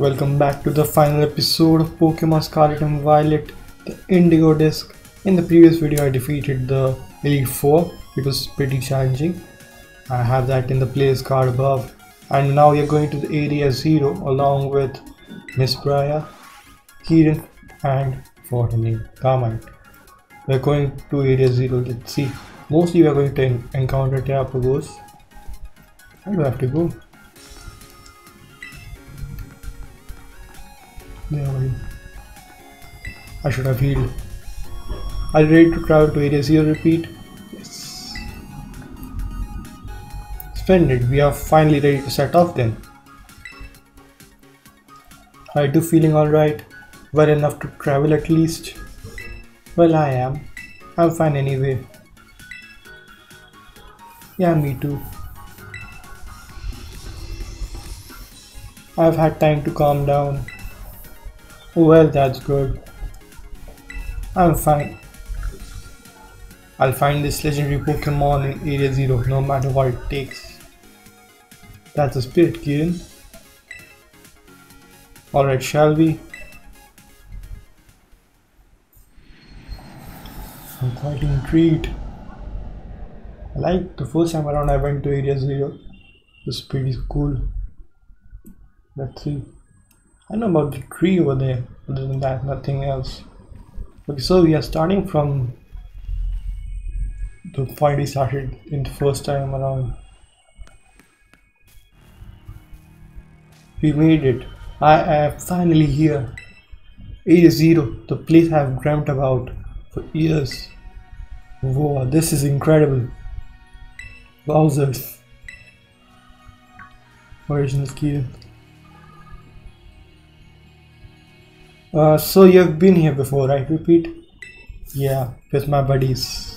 Welcome back to the final episode of Pokemon Scarlet and Violet, the Indigo Disc. In the previous video, I defeated the Elite Four. It was pretty challenging. I have that in the player's card above. And now we are going to the Area Zero along with Miss Briar, Kieran, and what her name, Carmine. We're going to Area Zero. Let's see. Mostly, we are going to encounter Terapagos. Where do I have to go? I should have healed. Are you ready to travel to Area Zero? Repeat. Yes. Splendid. We are finally ready to set off then. Are you feeling alright? Well enough to travel at least? Well, I am. I'm fine anyway. Yeah, me too. I've had time to calm down. Well, that's good. I'm fine. I'll find this legendary Pokemon in Area Zero no matter what it takes. That's the spirit, Kieran. Alright, shall we? I'm quite intrigued. I like the first time around I went to Area Zero. It was pretty cool. Let's see. I know about the tree over there. Other than that, nothing else. Okay, so we are starting from the point we started in the first time around. We made it. I am finally here. Area Zero, the place I've dreamt about for years. Whoa, this is incredible. Wowzers. Original skill. Uh, so you've been here before, right? Repeat. Yeah, with my buddies.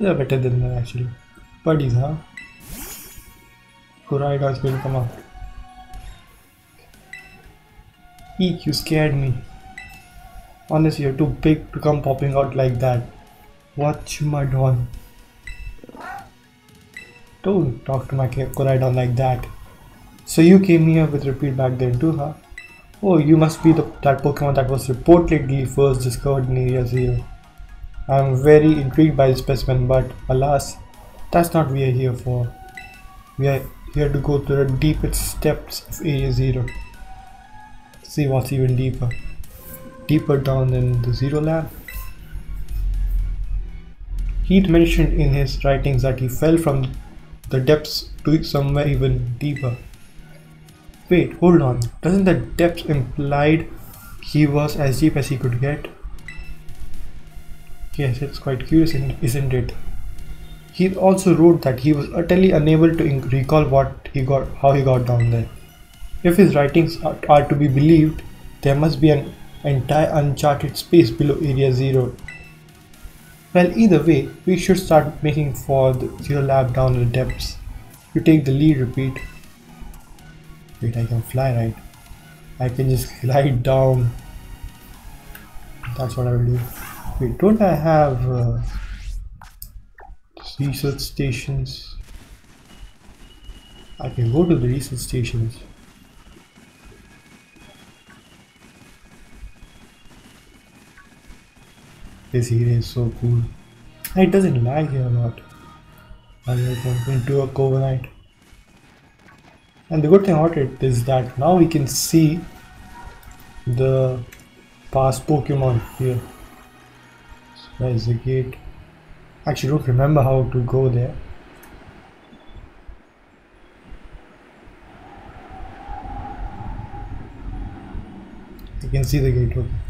They're better than that actually. Buddies, huh? Koraidon is going to come out. Eek, you scared me. Honestly, you're too big to come popping out like that. Watch my don. Don't talk to my Koraidon like that. So you came here with repeat back then too, huh? Oh, you must be the that Pokemon that was reportedly first discovered in Area Zero. I am very intrigued by the specimen, but alas, that's not what we are here for. We are here to go to the deepest depths of Area Zero. See what's even deeper. Deeper down than the Zero Lab. Heath mentioned in his writings that he fell from the depths to somewhere even deeper. Wait, hold on. Doesn't the depth implied he was as deep as he could get? Yes, it's quite curious, isn't it? He also wrote that he was utterly unable to recall what he got, how he got down there. If his writings are, are to be believed, there must be an entire uncharted space below Area Zero. Well, either way, we should start making for the Zero Lab down in the depths. You take the lead, repeat. Wait, I can fly, right? I can just glide down. That's what I will do. Wait, don't I have uh, research stations? I can go to the research stations. This area is so cool. It doesn't lag here a lot. I am going to a Covenite. And the good thing about it is that now we can see the past Pokemon here. There's the gate. Actually, don't remember how to go there. You can see the gate. Okay.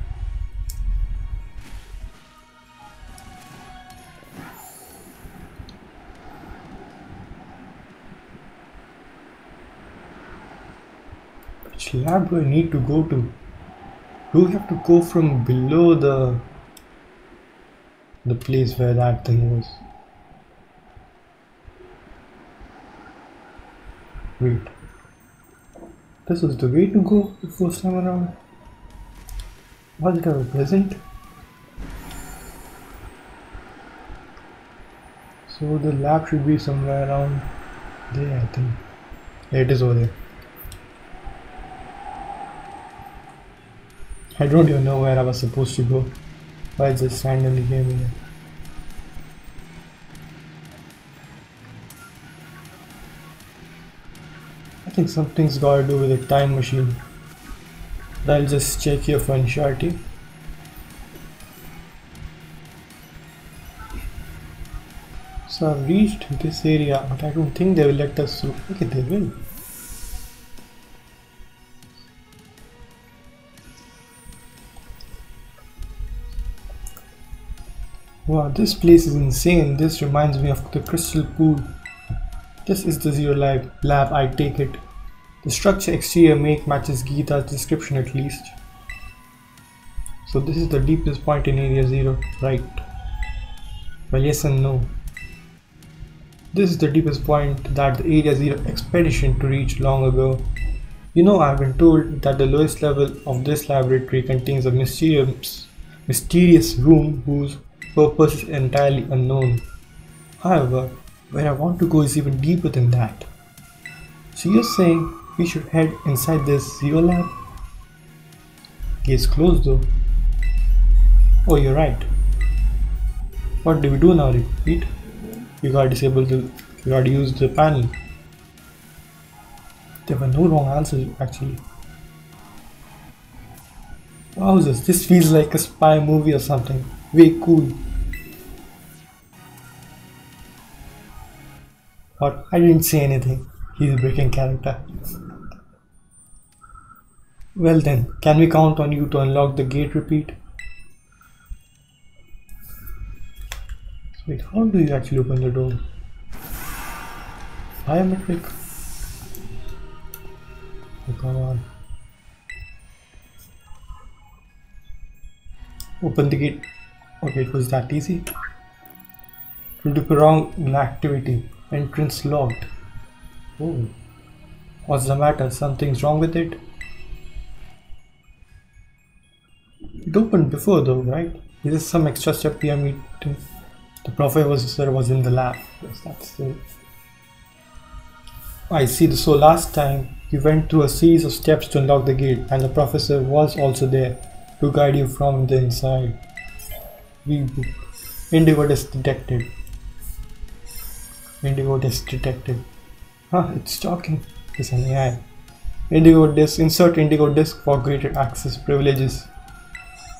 Lab do I need to go to? Do we have to go from below the the place where that thing was? Wait. This was the way to go the first time around? Was it ever present? So the lab should be somewhere around there I think. It is over there. I don't even know where I was supposed to go. It just randomly came here. I think something's gotta do with a time machine. But I'll just check here for surety. So I've reached this area, but I don't think they will let us through. Okay, they will. Wow, this place is insane. This reminds me of the crystal pool. This is the Zero Lab, lab I take it. The structure exterior make matches Geeta's description at least. So this is the deepest point in area 0, right? Well yes and no. This is the deepest point that the Area Zero expedition to reach long ago. You know I've been told that the lowest level of this laboratory contains a mysterious, mysterious room whose purpose is entirely unknown. However, where I want to go is even deeper than that. So you're saying we should head inside this zero lab? Gates closed though. Oh, you're right. What do we do now, repeat? You gotta disable the, you gotta use the panel. There were no wrong answers actually. Wowzers, this feels like a spy movie or something. Cool. But I didn't say anything. He's a breaking character. Well then, can we count on you to unlock the gate repeat? Wait, how do you actually open the door? Biometric? Oh, come on. Open the gate. Okay, it was that easy. Due to wrong activity, entrance locked. Oh, hmm. what's the matter? Something's wrong with it? It opened before though, right? Is this some extra step we are meeting? The professor was in the lab. Yes, that's the. I see. So last time you went through a series of steps to unlock the gate, and the professor was also there to guide you from the inside. Reboot. Indigo disk detected. Indigo disk detected. Huh, it's talking. It's an AI. Indigo disk. Insert indigo disk for greater access privileges.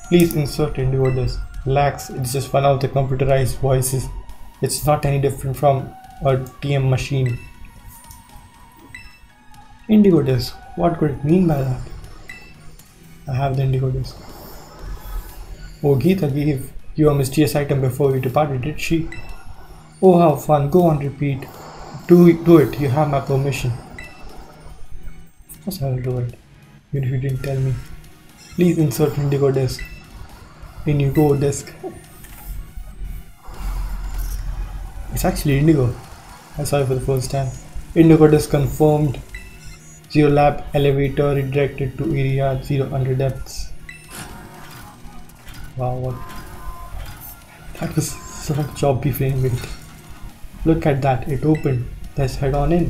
Please insert indigo disk. Relax, it's just one of the computerized voices. It's not any different from a TM machine. Indigo disk. What could it mean by that? I have the indigo disk. Oh, Geeta gave you a mysterious item before you departed, did she? Oh, how fun. Go on, repeat. Do, it, do it. You have my permission. Of course I will do it. Even if you didn't tell me. Please insert indigo disk indigo disk it's actually indigo I saw it for the first time indigo disk confirmed zero lab elevator redirected to area zero under depths wow what that was some choppy frame rate look at that it opened let's head on in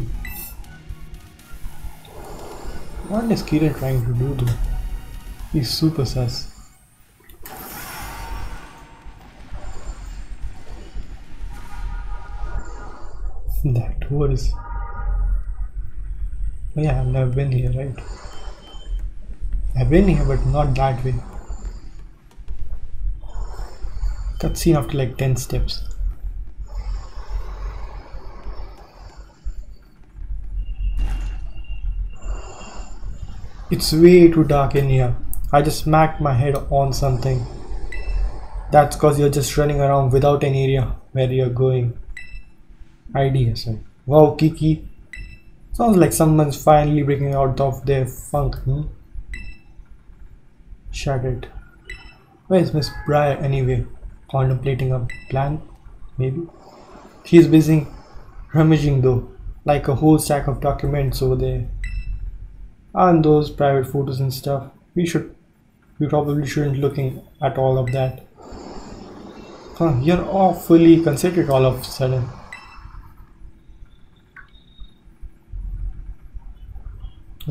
what is Kieran trying to do though he's super sus That was. Oh yeah, I've never been here, right? I've been here, but not that way. Cutscene after like 10 steps. It's way too dark in here. I just smacked my head on something. That's cause you're just running around without an area where you're going. Ideas. Wow, Kiki. Sounds like someone's finally breaking out of their funk. Hmm? Shattered. Where's Miss Briar anyway? Contemplating a plan? Maybe? She's busy rummaging though, like a whole stack of documents over there. And those private photos and stuff. We should, we probably shouldn't looking at all of that. Huh, you're awfully considerate all of a sudden.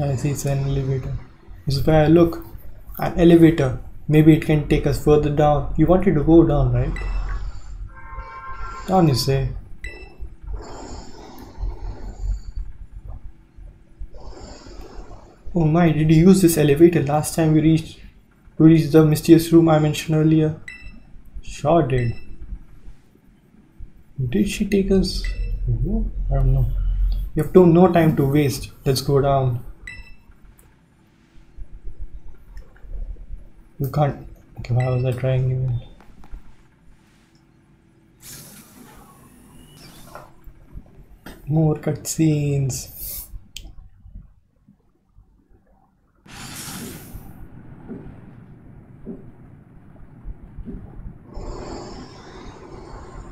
I see it's an elevator. This is where I look. An elevator. Maybe it can take us further down. You wanted to go down, right? Down you say. Oh my, did you use this elevator last time we reached the mysterious room I mentioned earlier? Sure did. Did she take us? I don't know. You have no time to waste. Let's go down. You can't. Okay, why was I trying even? More cutscenes.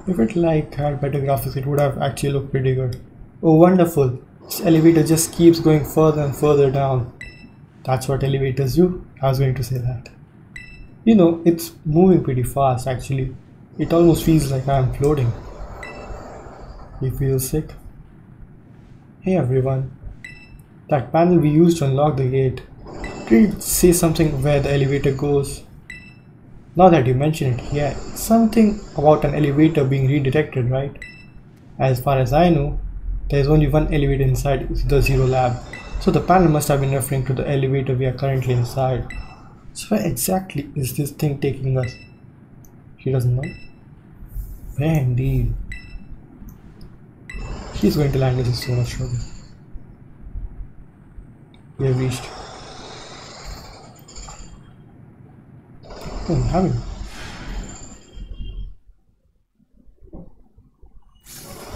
If it like had better graphics, it would have actually looked pretty good. Oh, wonderful! This elevator just keeps going further and further down. That's what elevators do. I was going to say that. You know, it's moving pretty fast actually. It almost feels like I'm floating. You feel sick? Hey everyone. That panel we used to unlock the gate. Did it say something where the elevator goes? Now that you mention it, yeah, something about an elevator being redirected, right? As far as I know, there is only one elevator inside the Zero Lab, so the panel must have been referring to the elevator we are currently inside. So where exactly is this thing taking us? She doesn't know. Where indeed? He's going to land us in so much trouble. We have reached Oh, I'm having.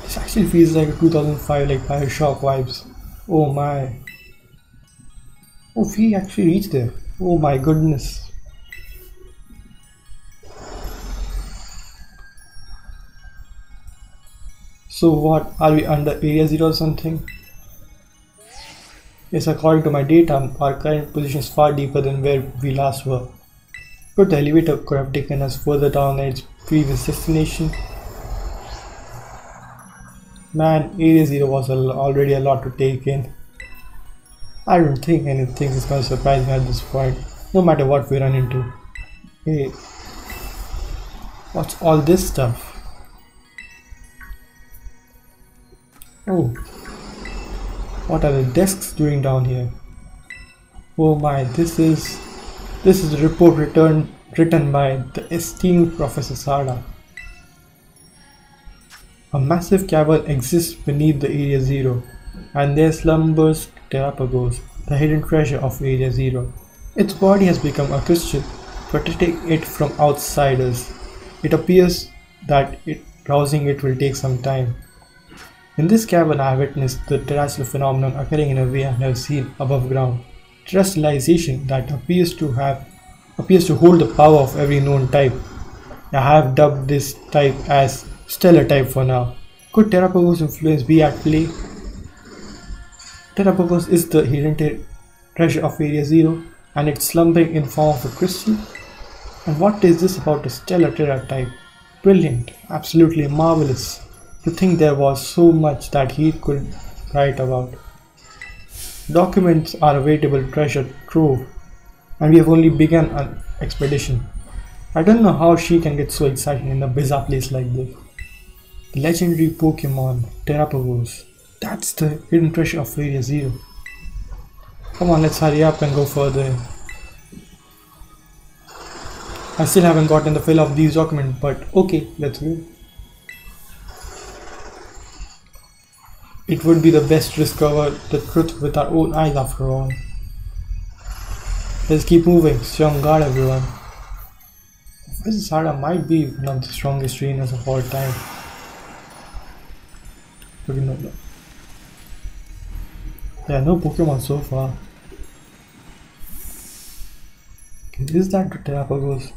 This actually feels like a 2005 like Bioshock vibes. Oh my. Oh, we actually reached there. Oh my goodness. So what, are we under area 0 or something? Yes, according to my data, our current position is far deeper than where we last were. But the elevator could have taken us further down its previous destination. Man, Area Zero was already a lot to take in. I don't think anything is gonna surprise me at this point, no matter what we run into. Hey, what's all this stuff? Oh, what are the desks doing down here? Oh my, this is this is a report returned, written by the esteemed Professor Sada. A massive cavern exists beneath the Area Zero, and there slumbers Terapagos, the hidden treasure of Area Zero. Its body has become a crystal, protecting it from outsiders. It appears that it, rousing it will take some time. In this cavern, I have witnessed the Terastal phenomenon occurring in a way I have never seen above ground crystallization that appears to have appears to hold the power of every known type. I have dubbed this type as stellar type for now. Could Terapagos influence be at play? Terapagos is the hidden treasure of Area Zero and it's slumbering in form of a crystal. And what is this about a stellar Tera type? Brilliant, absolutely marvelous. To think there was so much that he could write about. Documents are a veritable treasure trove, and we have only begun an expedition. I don't know how she can get so excited in a bizarre place like this. The legendary Pokemon, Terapagos. That's the hidden treasure of Area Zero. Come on, let's hurry up and go further. I still haven't gotten the fill of these documents, but okay, let's go. It would be the best to discover the truth with our own eyes after all. Let's keep moving. Strong guard everyone. Sada might be one of the strongest trainers of all time. But you know that. Yeah, no Pokemon so far. Is that Terapagos?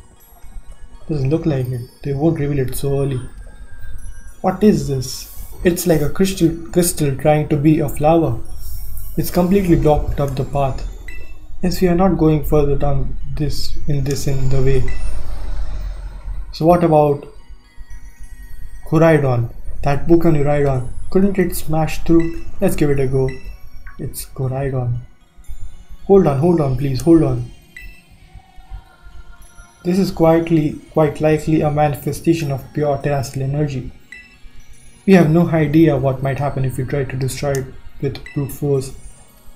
Doesn't look like it. They won't reveal it so early. What is this? It's like a crystal, crystal trying to be a flower. It's completely blocked up the path. Yes, we are not going further down this in this in the way. So what about Koraidon? That book on. Couldn't it smash through? Let's give it a go. It's Koraidon. Hold on, hold on, please, hold on. This is quietly, quite likely a manifestation of pure Terastal energy. We have no idea what might happen if we try to destroy it with brute force.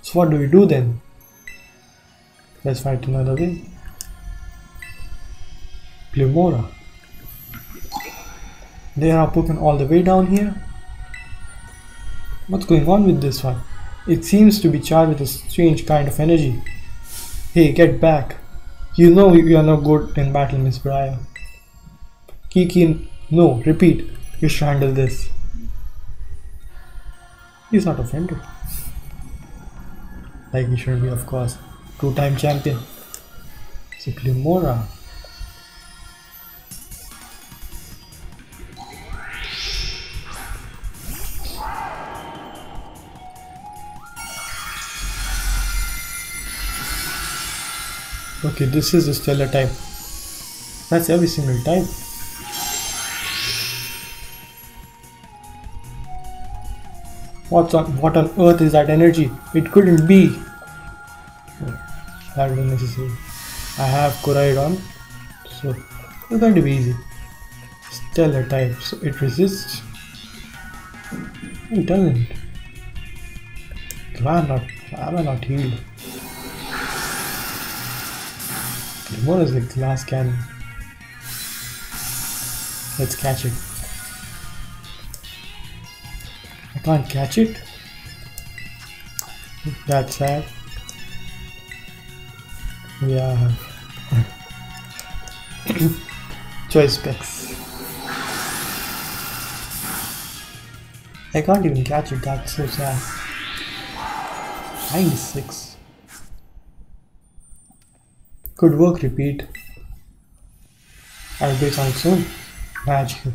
So what do we do then? Let's find another way. Glimmora. They are Pokemon all the way down here. What's going on with this one? It seems to be charged with a strange kind of energy. Hey, get back. You know you are no good in battle, Miss Briar. Kiki, no, repeat. You should handle this. He's not offended. Like he should be, of course. Two-time champion. So Okay, this is stellar type. That's every single type. What's on what on earth is that energy? It couldn't be. That was necessary. I have Koraidon, so it's going to be easy. Stellar type, so it resists. It doesn't. Why not? Why am I not healed? What is the glass cannon? Let's catch it. I can't catch it. That's sad. Yeah. Choice specs. I can't even catch it, that's so sad. 96. Good work, repeat. Be on soon. Magical.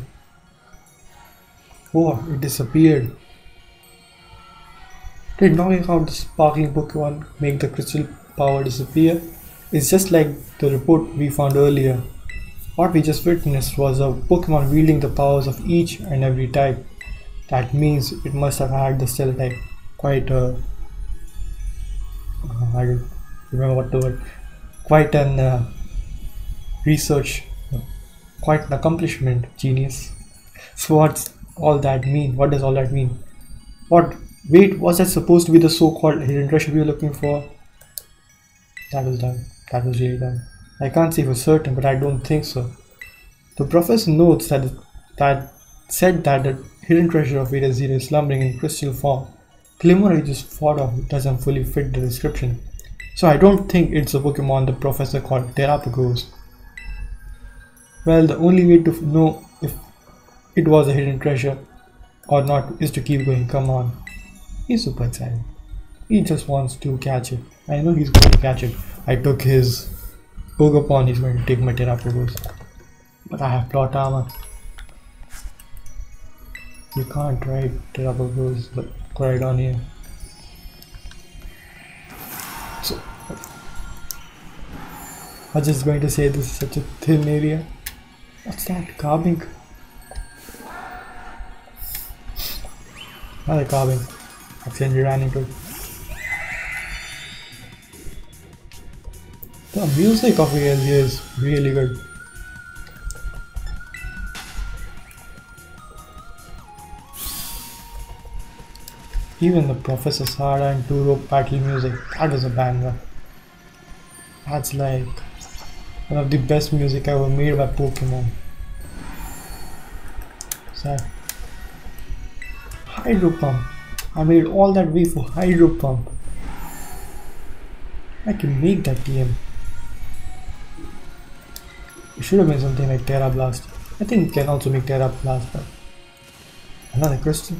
Oh, it disappeared. Did knocking out the sparkling Pokemon make the crystal power disappear? It's just like the report we found earlier. What we just witnessed was a Pokemon wielding the powers of each and every type. That means it must have had the Stellar type. Quite a. Uh, I don't remember what the word. Quite an uh, research. Quite an accomplishment, genius. So what's all that mean? What does all that mean? What Wait, was that supposed to be the so-called hidden treasure we were looking for? That was done. That was really done. I can't say for certain, but I don't think so. The professor notes that that said that the hidden treasure of Area Zero is slumbering in crystal form. Glimmora just thought of doesn't fully fit the description. So I don't think it's a Pokemon the professor called Terapagos. Well, the only way to know if it was a hidden treasure or not is to keep going. Come on. He's super excited. He just wants to catch it. I know he's going to catch it. I took his Ogerpon, he's going to take my Terapagos. But I have plot armor. You can't ride Terapagos but right on here. So I was just going to say this is such a thin area. What's that? Carving? Another carving. I accidentally ran into. The music of ELG is really good. Even the Professor Sada and Turo battle music, that is a banger. That's like one of the best music ever made by Pokemon. Sad. Hydro Pump. I made all that way for Hydro Pump. I can make that TM. It should have been something like Tera Blast. I think it can also make Tera Blast, but another crystal.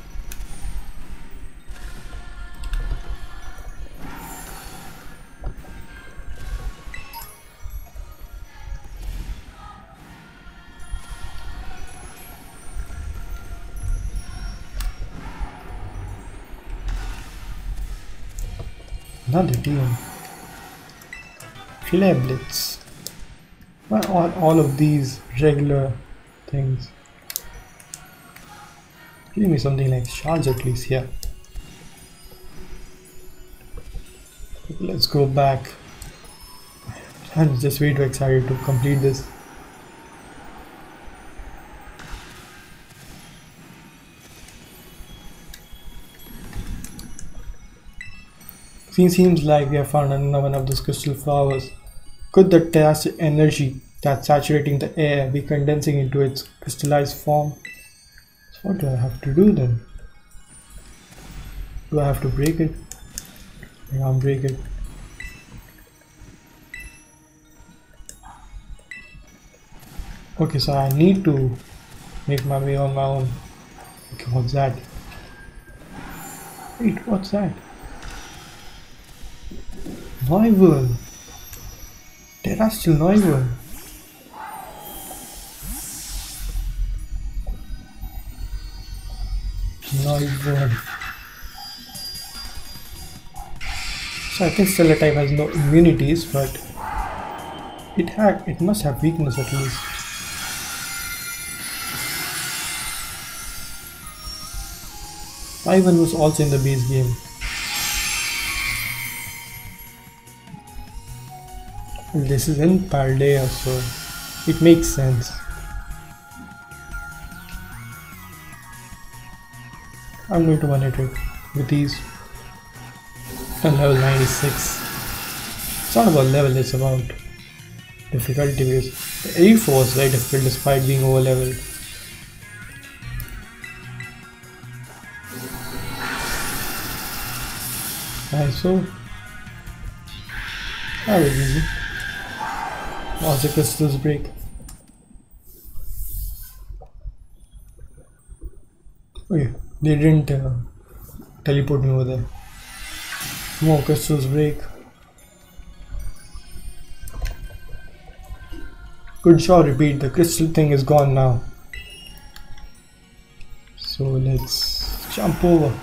Another DM. Blitz. Why are all of these regular things? Give me something like charge at least here. Let's go back. I'm just way too excited to complete this. Seems like we have found another one of those crystal flowers. Could the test energy that's saturating the air be condensing into its crystallized form? So what do I have to do then? Do I have to break it? I can't break it. Okay, so I need to make my way on my own. Okay, what's that? Wait, what's that? Neuwirl. Terastal Neuwirl. Neuwirl. So I think Stellar type has no immunities, but it had it must have weakness at least. Ivan was also in the base game. This is in Paldea, so it makes sense. I'm going to manage it with these and level 96. It's not about level, it's about difficulty because the Elite Four was very difficult despite being over leveled. And so that was easy. Watch the crystals break. Okay, they didn't uh, teleport me over there. More crystals break. Good shot, repeat. The crystal thing is gone now. So let's jump over.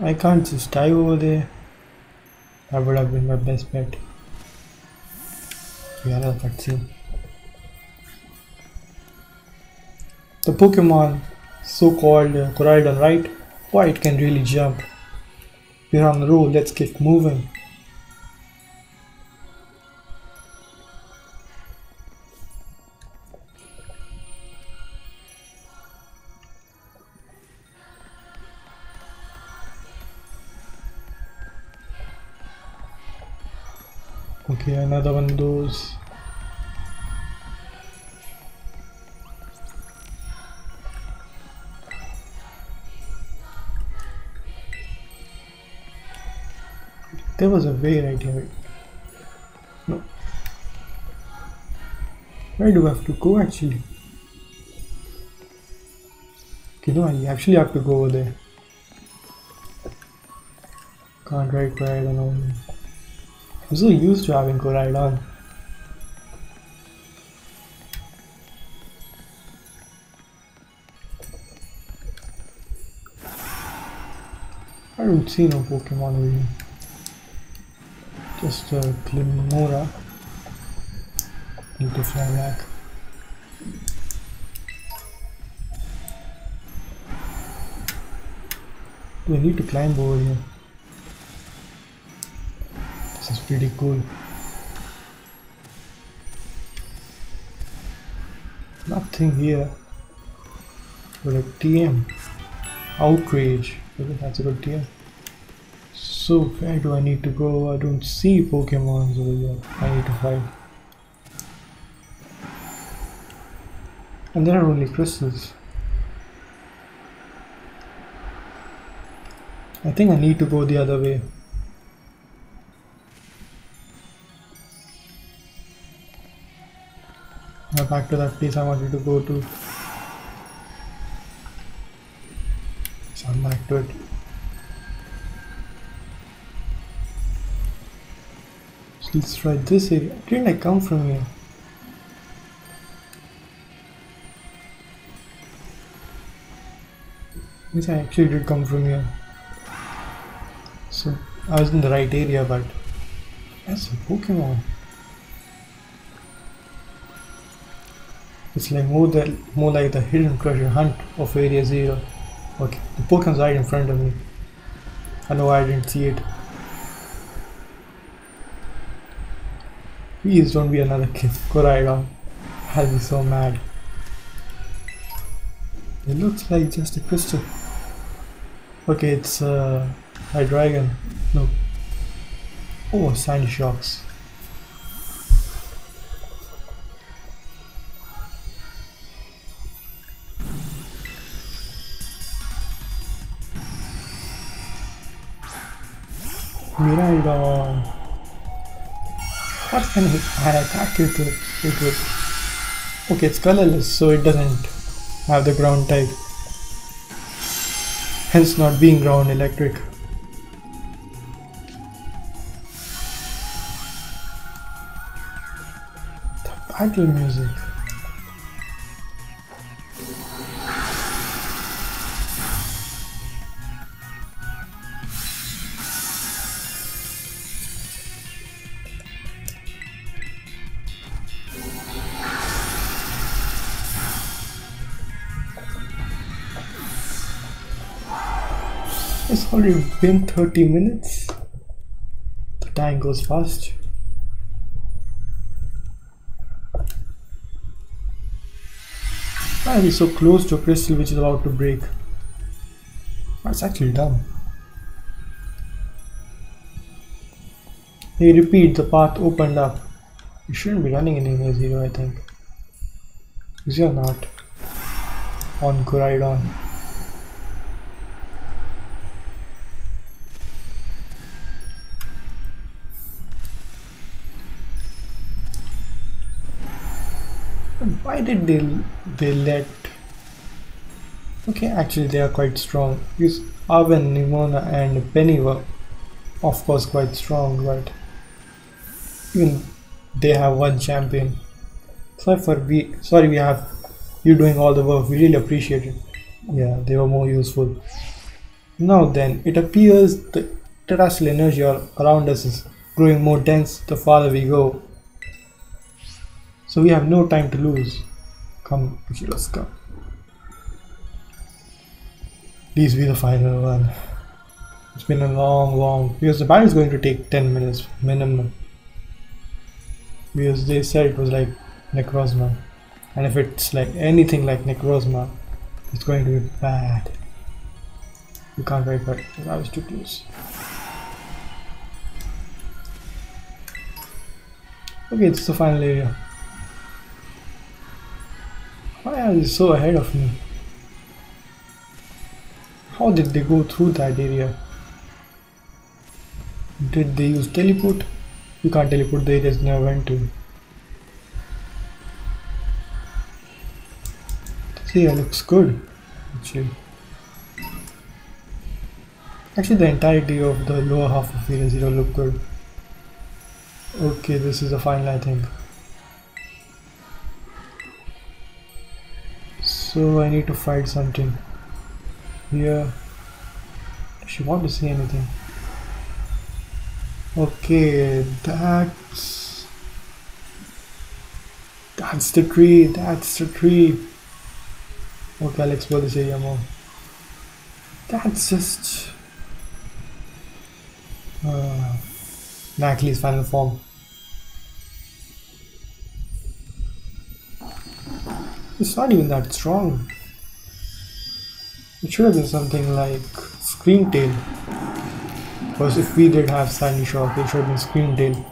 I can't just dive over there. That would have been my best bet. The Pokemon, so-called uh, Koraidon, right? Why it can really jump. We're on the road, let's keep moving. Okay, another one There was a way right here. No. Where do I have to go actually? Okay, no, I actually have to go over there. Can't where I don't know. I'm so used to having Koraidon. I don't see no Pokemon here. Just uh, Glimmora. Need to fly back. I need to climb over here? This is pretty cool. Nothing here. But a TM. Outrage. Okay, that's a good deal So where do I need to go? I don't see Pokemons over here. I need to fight. And there are only crystals. I think I need to go the other way. Back to that place I wanted to go to. It. So let's try this area. Didn't I come from here? Yes, I actually did come from here. So I was in the right area, but that's a Pokemon. It's like more than more like the hidden treasure hunt of Area Zero. Okay, the Pokemon's right in front of me. I know I didn't see it. Please don't be another kid. Koraidon. I'll be so mad. It looks like just a crystal. Okay, it's uh, a dragon. No. Oh, sandy shocks. Miraidon. What can I attack it with? It with? Okay, it's colorless, so it doesn't have the ground type. Hence not being ground electric. The battle music. Been 30 minutes. The time goes fast. Why are we so close to a crystal which is about to break? That's actually dumb. Hey, repeat, the path opened up. You shouldn't be running anywhere zero, I think. Because you're not on Koraidon. Why did they they let okay actually they are quite strong. Because Arven, Nemona and Penny were of course quite strong but even they have one champion. Sorry for we sorry we have you doing all the work. We really appreciate it. Yeah they were more useful. Now then it appears the Terastal energy around us is growing more dense the farther we go so we have no time to lose. Come, let's go. Please be the final one. It's been a long, long because the battle is going to take 10 minutes minimum. Because they said it was like Necrozma. And if it's like anything like Necrozma, it's going to be bad. You can't write but I was too close. Okay, it's the final area. Why are they so ahead of me? How did they go through that area? Did they use teleport? You can't teleport the areas never went to. This area looks good, actually. Actually, the entirety of the lower half of Area Zero look good. Okay, this is the final, I think. So I need to fight something. Here. Does she want to see anything? Okay, that's... That's the tree, that's the tree. Okay, I'll explore this area more. That's just... Uh, Nacli's final form. It's not even that strong. It should have been something like Scream Tail. Because if we did have Sandy Shock, it should have been Scream Tail.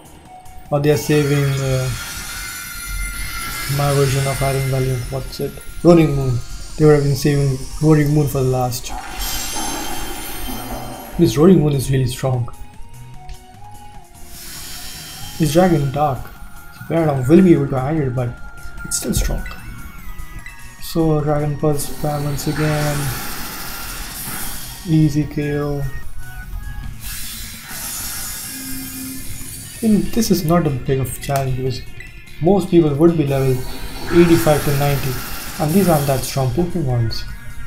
Or they are saving uh, my version of Iron Valiant. What's it? Roaring Moon. They would have been saving Roaring Moon for the last. This Roaring Moon is really strong. This Dragon Dark. So Paradox will be able to handle it, but it's still strong. So Dragon Pulse spam once again. Easy KO. And this is not a big of challenge because most people would be level 85 to 90 and these aren't that strong Pokemons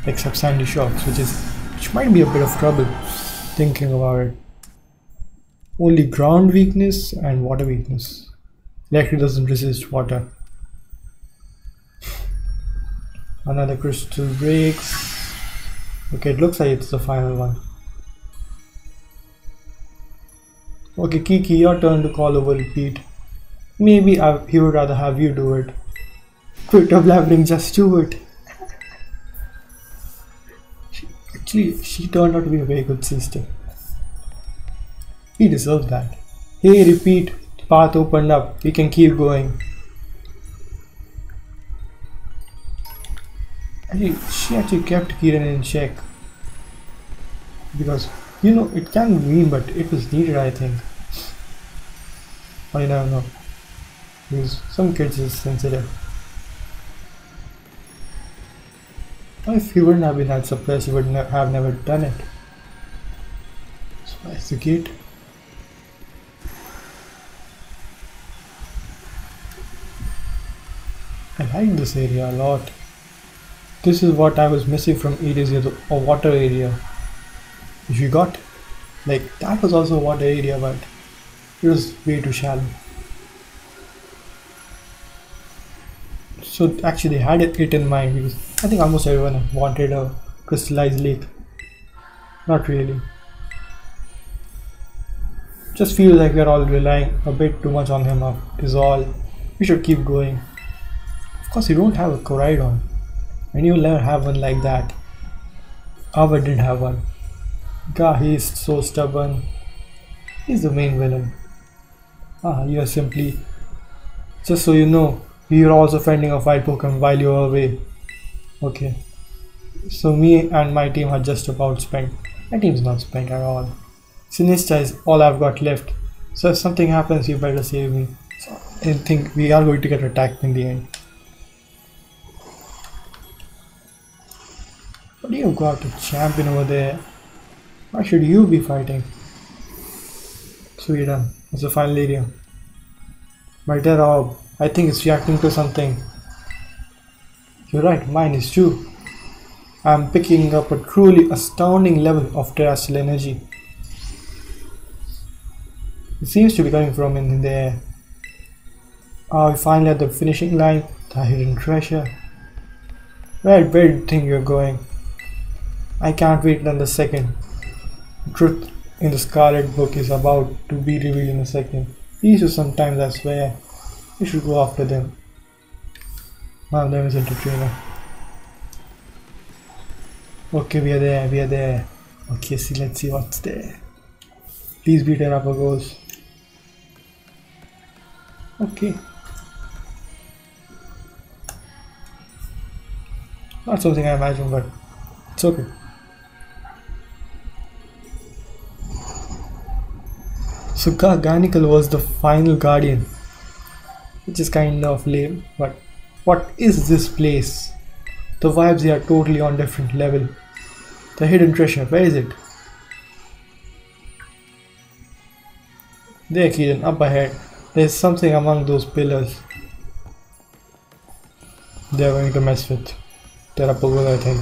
except Sandy Shocks which is which might be a bit of trouble thinking about it. Only ground weakness and water weakness. Electric doesn't resist water. Another crystal breaks. Okay, it looks like it's the final one. Okay, Kiki, your turn to call over repeat. Maybe I, he would rather have you do it. Twitter blabbering, just do it. Actually, she turned out to be a very good sister. He deserves that. Hey, repeat. Path opened up. We can keep going. Actually, she actually kept Kieran in check. Because, you know, it can be mean, but it was needed, I think. I don't know. Because some kids is sensitive. If he wouldn't have been that surprised he would ne have never done it. So that's the gate. I like this area a lot. This is what I was missing from the a water area. We got. Like that was also a water area but it was way too shallow. So actually had it in mind because I think almost everyone wanted a crystallized lake. Not really. Just feels like we're all relying a bit too much on him is all. We should keep going. Of course you don't have a Koraidon. And you'll never have one like that. Ava didn't have one. God, he's so stubborn. He's the main villain. Ah, you are simply... Just so you know, we are also fending a fight Pokemon while you are away. Okay. So me and my team are just about spent. My team's not spent at all. Sinistcha is all I've got left. So if something happens, you better save me. So I think we are going to get attacked in the end. What do you got a champion over there? Why should you be fighting? Sweden. It's the final area. My dear orb, I think it's reacting to something. You're right, mine is too. I'm picking up a truly astounding level of Terastal energy. It seems to be coming from in the air. Are we finally at the finishing line? The hidden treasure. Where, where do you think you're going? I can't wait another second. Truth in the Scarlet Book is about to be revealed in a second. These are sometimes I swear. You should go after them. Of them isn't trainer. Okay, we are there, we are there. Okay, see, let's see what's there. Please be Terapagos. Okay. Not something I imagine, but it's okay. So Garganacl was the final guardian, which is kind of lame, but what is this place? The vibes here are totally on different level. The hidden treasure, where is it? There Keaton, up ahead. There's something among those pillars. They're going to mess with Terapagos, I think.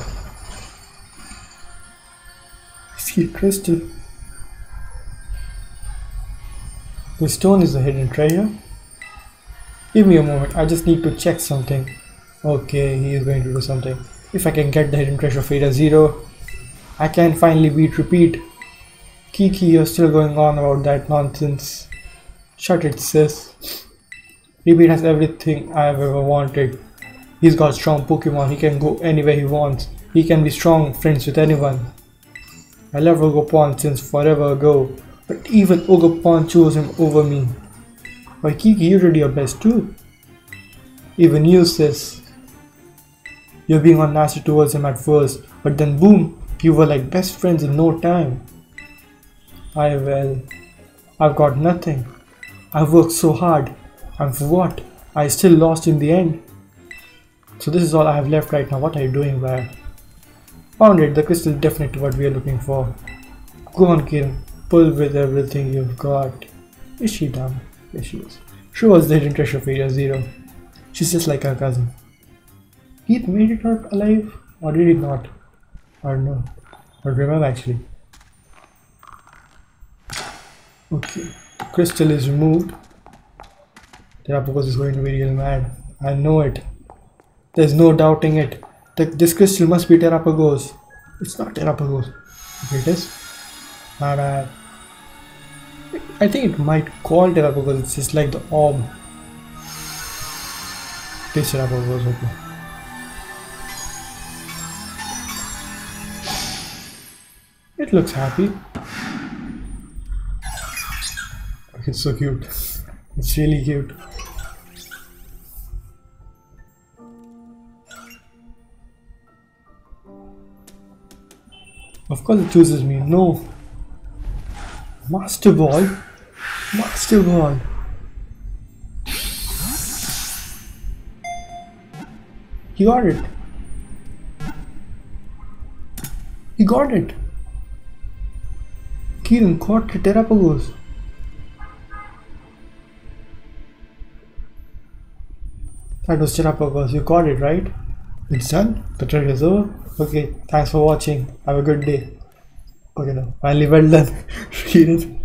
See crystal. The stone is the hidden treasure. Give me a moment, I just need to check something. Okay, he is going to do something. If I can get the hidden treasure of Area Zero, I can finally beat repeat. Kiki, you're still going on about that nonsense. Shut it, sis. Repeat has everything I've ever wanted. He's got strong Pokemon, he can go anywhere he wants. He can be strong friends with anyone. I love Ogerpon since forever ago. But even Ogerpon chose him over me. Why Kiki, you did your best too. Even you, sis. You're being all nasty towards him at first, but then boom, you were like best friends in no time. I well, I've got nothing. I've worked so hard, and for what? I still lost in the end. So this is all I have left right now. What are you doing, Brian? Found it, the crystal definitely what we are looking for. Go on, Kieran. Pull with everything you've got. Is she dumb? Yes, she is. She was the hidden treasure of Area Zero. She's just like her cousin. Heath made it out alive? Or did he not? I don't know. But remember actually. Okay. Crystal is removed. Terapagos is going to be real mad. I know it. There's no doubting it. The, this crystal must be Terapagos. It's not Terapagos. Okay, it is. Bad. I think it might call Terra because it's just like the orb. This Terapagos, okay. It looks happy. It's so cute. It's really cute. Of course it chooses me. No. Master Ball? Master Ball. He got it. He got it. Kieran caught the Terapagos. That was Terapagos. You got it, right? It's done. The trick is over. Okay, thanks for watching. Have a good day. Okay, no, finally well done.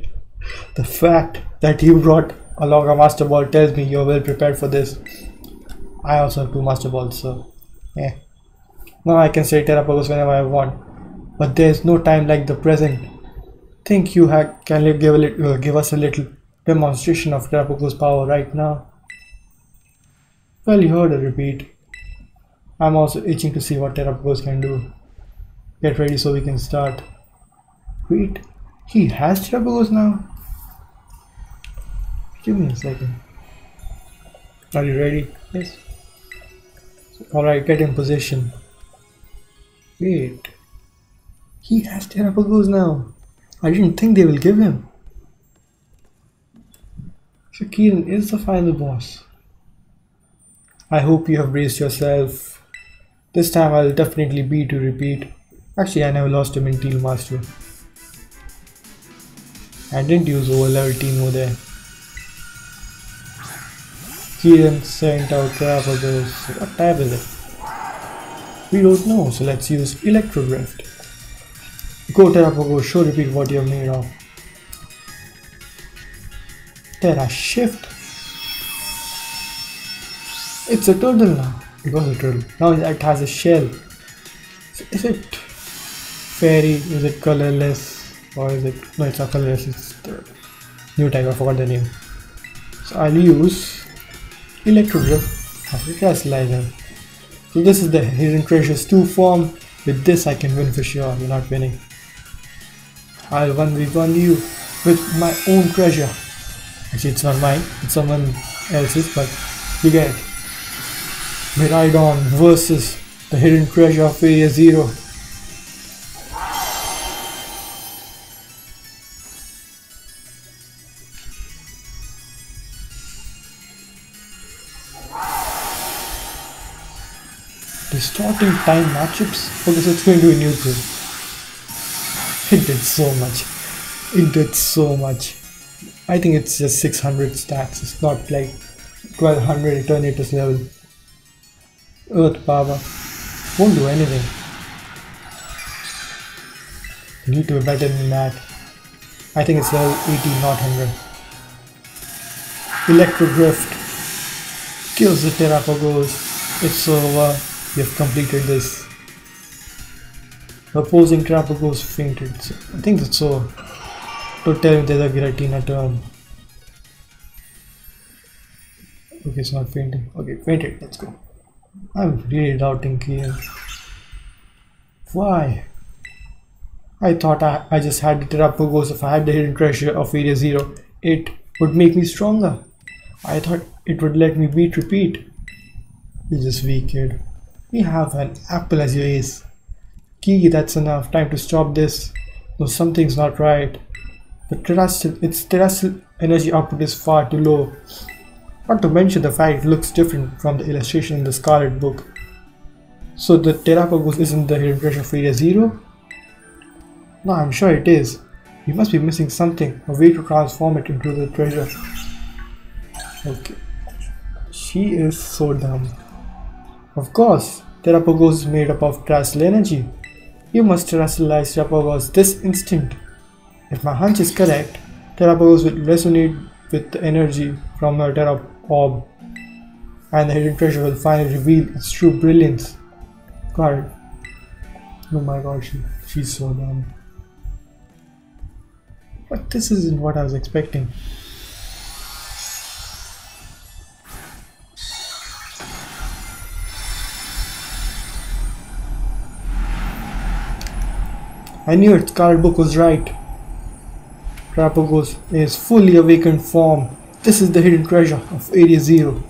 The fact that you brought along a master ball tells me you're well prepared for this. I also have two master balls, so yeah. Now I can say Terapagos whenever I want. But there's no time like the present. Think you can give, a uh, give us a little demonstration of Terapagos power right now? Well, you heard a repeat. I'm also itching to see what Terapagos can do. Get ready so we can start. Wait, he has Terapagos now? Give me a second. Are you ready? Yes. Alright, get in position. Wait. He has Terapagos now. I didn't think they will give him. Shakiran is the final boss. I hope you have braced yourself. This time I'll definitely be to repeat. Actually, I never lost him in Teal Master. I didn't use over level Teemo there. Kieran sent out Terapagos. What type is it? We don't know, so let's use Electro Drift. Go Terapagos, show repeat what you're made of. Tera Shift. It's a turtle now. It was a turtle. Now it has a shell. Is it fairy? Is it colorless? Or is it... No, it's not colorless. It's new type. I forgot the name. So I'll use Electro Drift as a Terrasilizer. So this is the Hidden Treasures 2 form. With this I can win for sure. You're not winning. I'll 1v1 you with my own treasure. Actually, it's not mine. It's someone else's, but you get it. Miraidon versus the hidden treasure of Area Zero. Distorting time matchups? Okay, so it's going to be neutral. It did so much. It did so much. I think it's just 600 stats. It's not like 1200 Eternatus level. Earth power won't do anything. Need to be better than that. I think it's level 80, not 100. Electro Drift kills the Terapagos. It's over. You've completed this. Opposing Terapagos fainted. So I think that's over. To tell there's a Giratina turn. Okay, it's not fainting. Okay, fainted. Let's go. I'm really doubting here. Why? I thought I, I just had the Terapagos. If I had the hidden treasure of Area Zero, it would make me stronger. I thought it would let me beat repeat. You're just weak, kid. We have an apple as your ace. Kiki, that's enough. Time to stop this. No, something's not right. The Terastal, its Terastal energy output is far too low. Not to mention the fact it looks different from the illustration in the Scarlet book. So the Terapagos isn't the hidden treasure of Area Zero? No, I'm sure it is. We must be missing something, a way to transform it into the treasure. Okay. She is so dumb. Of course, Terapagos is made up of Terastal energy. You must Terastallize Terapagos this instant. If my hunch is correct, Terapagos will resonate with the energy from her Tera Orb, and the hidden treasure will finally reveal its true brilliance. God, oh my god, she, she's so dumb. But this isn't what I was expecting. I knew it, Scarlet Book was right. Terapagos is fully awakened form. This is the hidden treasure of Area Zero.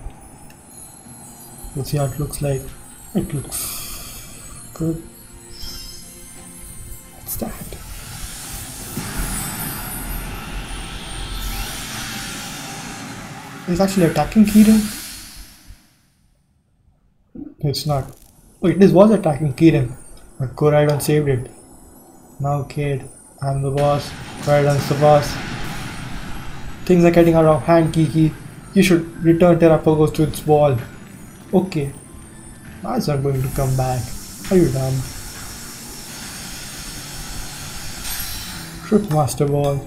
Let's see how it looks like. It looks good. What's that? It's actually attacking Kieran. It's not. Wait, this was attacking Kieran, but Koraidon saved it. Now, kid, I'm the boss. Koraidon's the boss. Things are getting out of hand, Kiki. You should return Terapagos to its wall. Okay. Now it's not going to come back. Are you dumb? Trip Master Ball.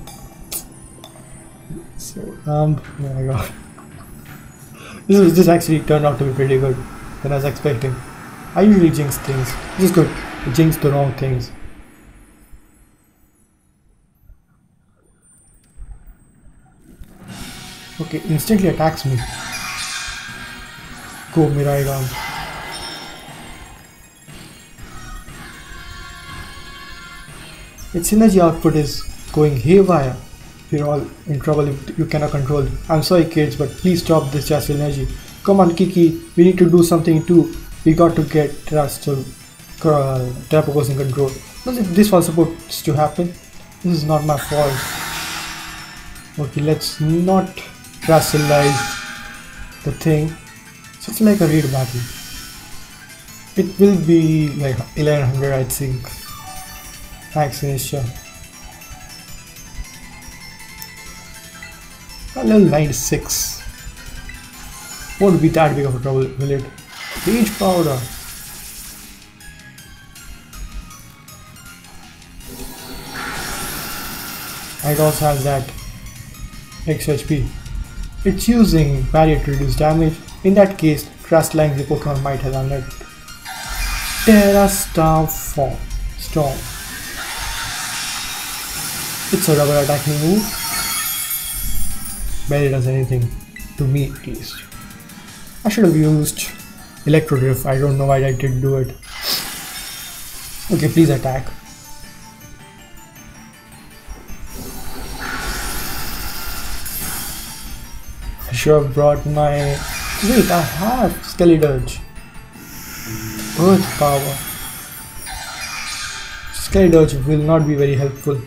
So dumb. Oh my god. This is this actually turned out to be pretty good than I was expecting. I usually jinx things. This is good. I jinx the wrong things. Okay, instantly attacks me. Go Miraidon. Its energy output is going haywire. You're all in trouble if you cannot control. I'm sorry kids, but please stop this just energy. Come on Kiki, we need to do something too. We got to get to uh, Terapagos in control. This was supposed to happen. This is not my fault. Okay, let's not rationalize the thing. So it's like a read battle. It will be like 1100 I think. A level 96. Won't be that big of a trouble, will it? Rage powder. It also has that XHP. It's using barrier to reduce damage. In that case, Trust Line the Pokemon might have done it. Terra Storm Form. Storm. It's a rubber attacking move. Barely does anything. To me at least. I should have used Electro Drift. I don't know why I didn't do it. Okay, please attack. Should have brought my. Wait, I have Skeledirge. Earth power. Skeledirge will not be very helpful.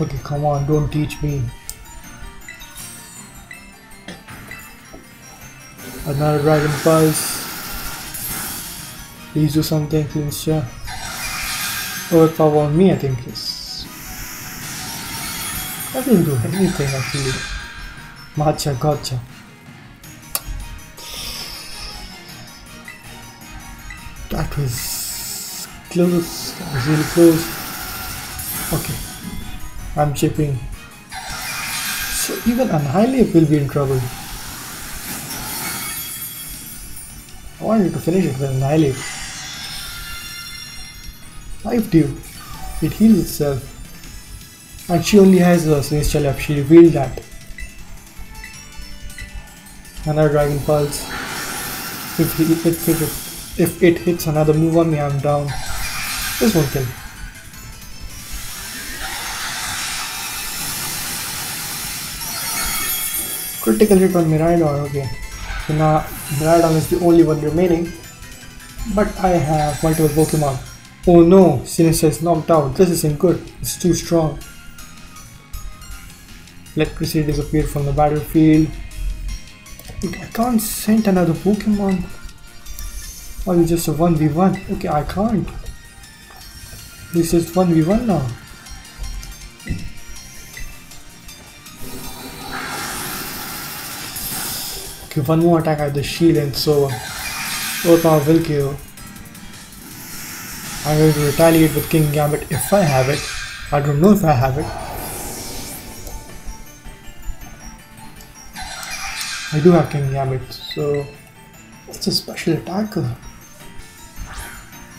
Okay, come on, don't teach me. Another Dragon Pulse. Please do something, please, yeah. Overpower on me, I think, yes. I didn't do anything actually. Matcha, gotcha. That was close. That was really close. Okay. I'm chipping. So even Annihilape will be in trouble. I wanted to finish it with Annihilape. Life Dew. It heals itself. And she only has a Celestial Up. She revealed that. Another Dragon Pulse. If, if, if, if it hits another move on me, I'm down. This won't kill. Critical hit on Miraidon, okay. So now Miraidon is the only one remaining. But I have multiple Pokemon. Oh no, Sinister is knocked out. This isn't good. It's too strong. Electricity disappeared from the battlefield. Wait, I can't send another Pokemon. Or it's just a 1v1. Okay, I can't. This is 1v1 now. Okay, one more attack at the shield and so on. Overpower will kill. I'm going to retaliate with Kingambit if I have it. I don't know if I have it. I do have Kingambit, so it's a special attacker.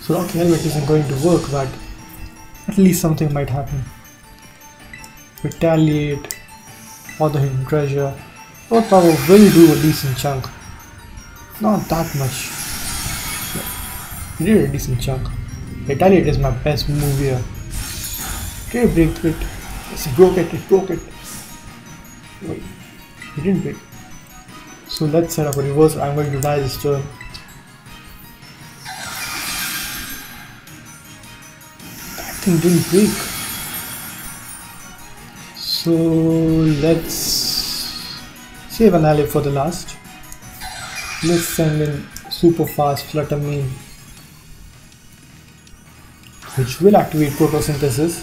So Rocky Helmet isn't going to work, but at least something might happen. Retaliate, or the hidden treasure. Earth power will do a decent chunk. Not that much. It did a decent chunk. Retaliate is my best move here. Okay, break it. Yes, broke it, it broke it. Wait, he didn't break. So let's set up a reverse. I'm going to die this turn. That thing didn't break. So let's save Annihilape for the last. Let's send in super fast Flutter Mane which will activate photosynthesis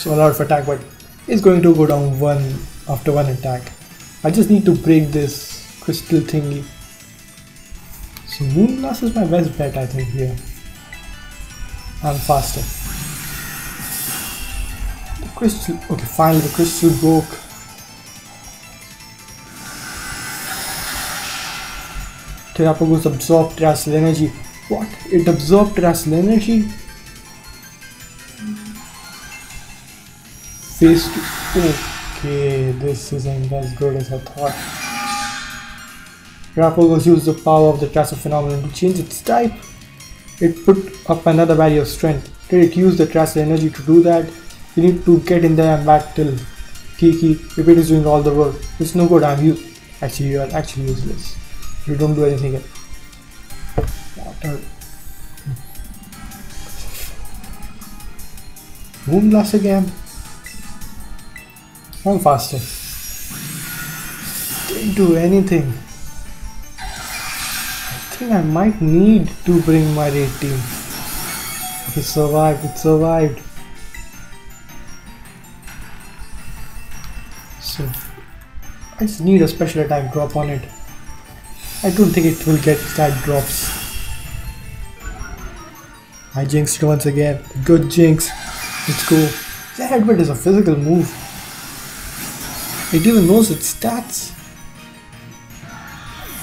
so a lot of attack but it's going to go down one after one attack I just need to break this crystal thingy so moon Moonblast is my best bet I think here I'm faster the crystal okay finally the crystal broke Terapagos absorb Terastal energy what? It absorbed Terastal energy? Phase 2. Okay, this isn't as good as I thought. Terapagos used the power of the Terastal phenomenon to change its type. It put up another barrier of strength. Did it use the Terastal energy to do that? You need to get in there and battle Kiki if it is doing all the work. It's no good, I'm you. Actually, you are actually useless. You don't do anything water. Hmm. Moonblast again. I'm faster. Didn't do anything. I think I might need to bring my raid team. It survived, it survived. So, I just need a special attack drop on it. I don't think it will get stat drops. I jinxed once again. Good jinx. Let's go. The headbutt is a physical move. It even knows its stats.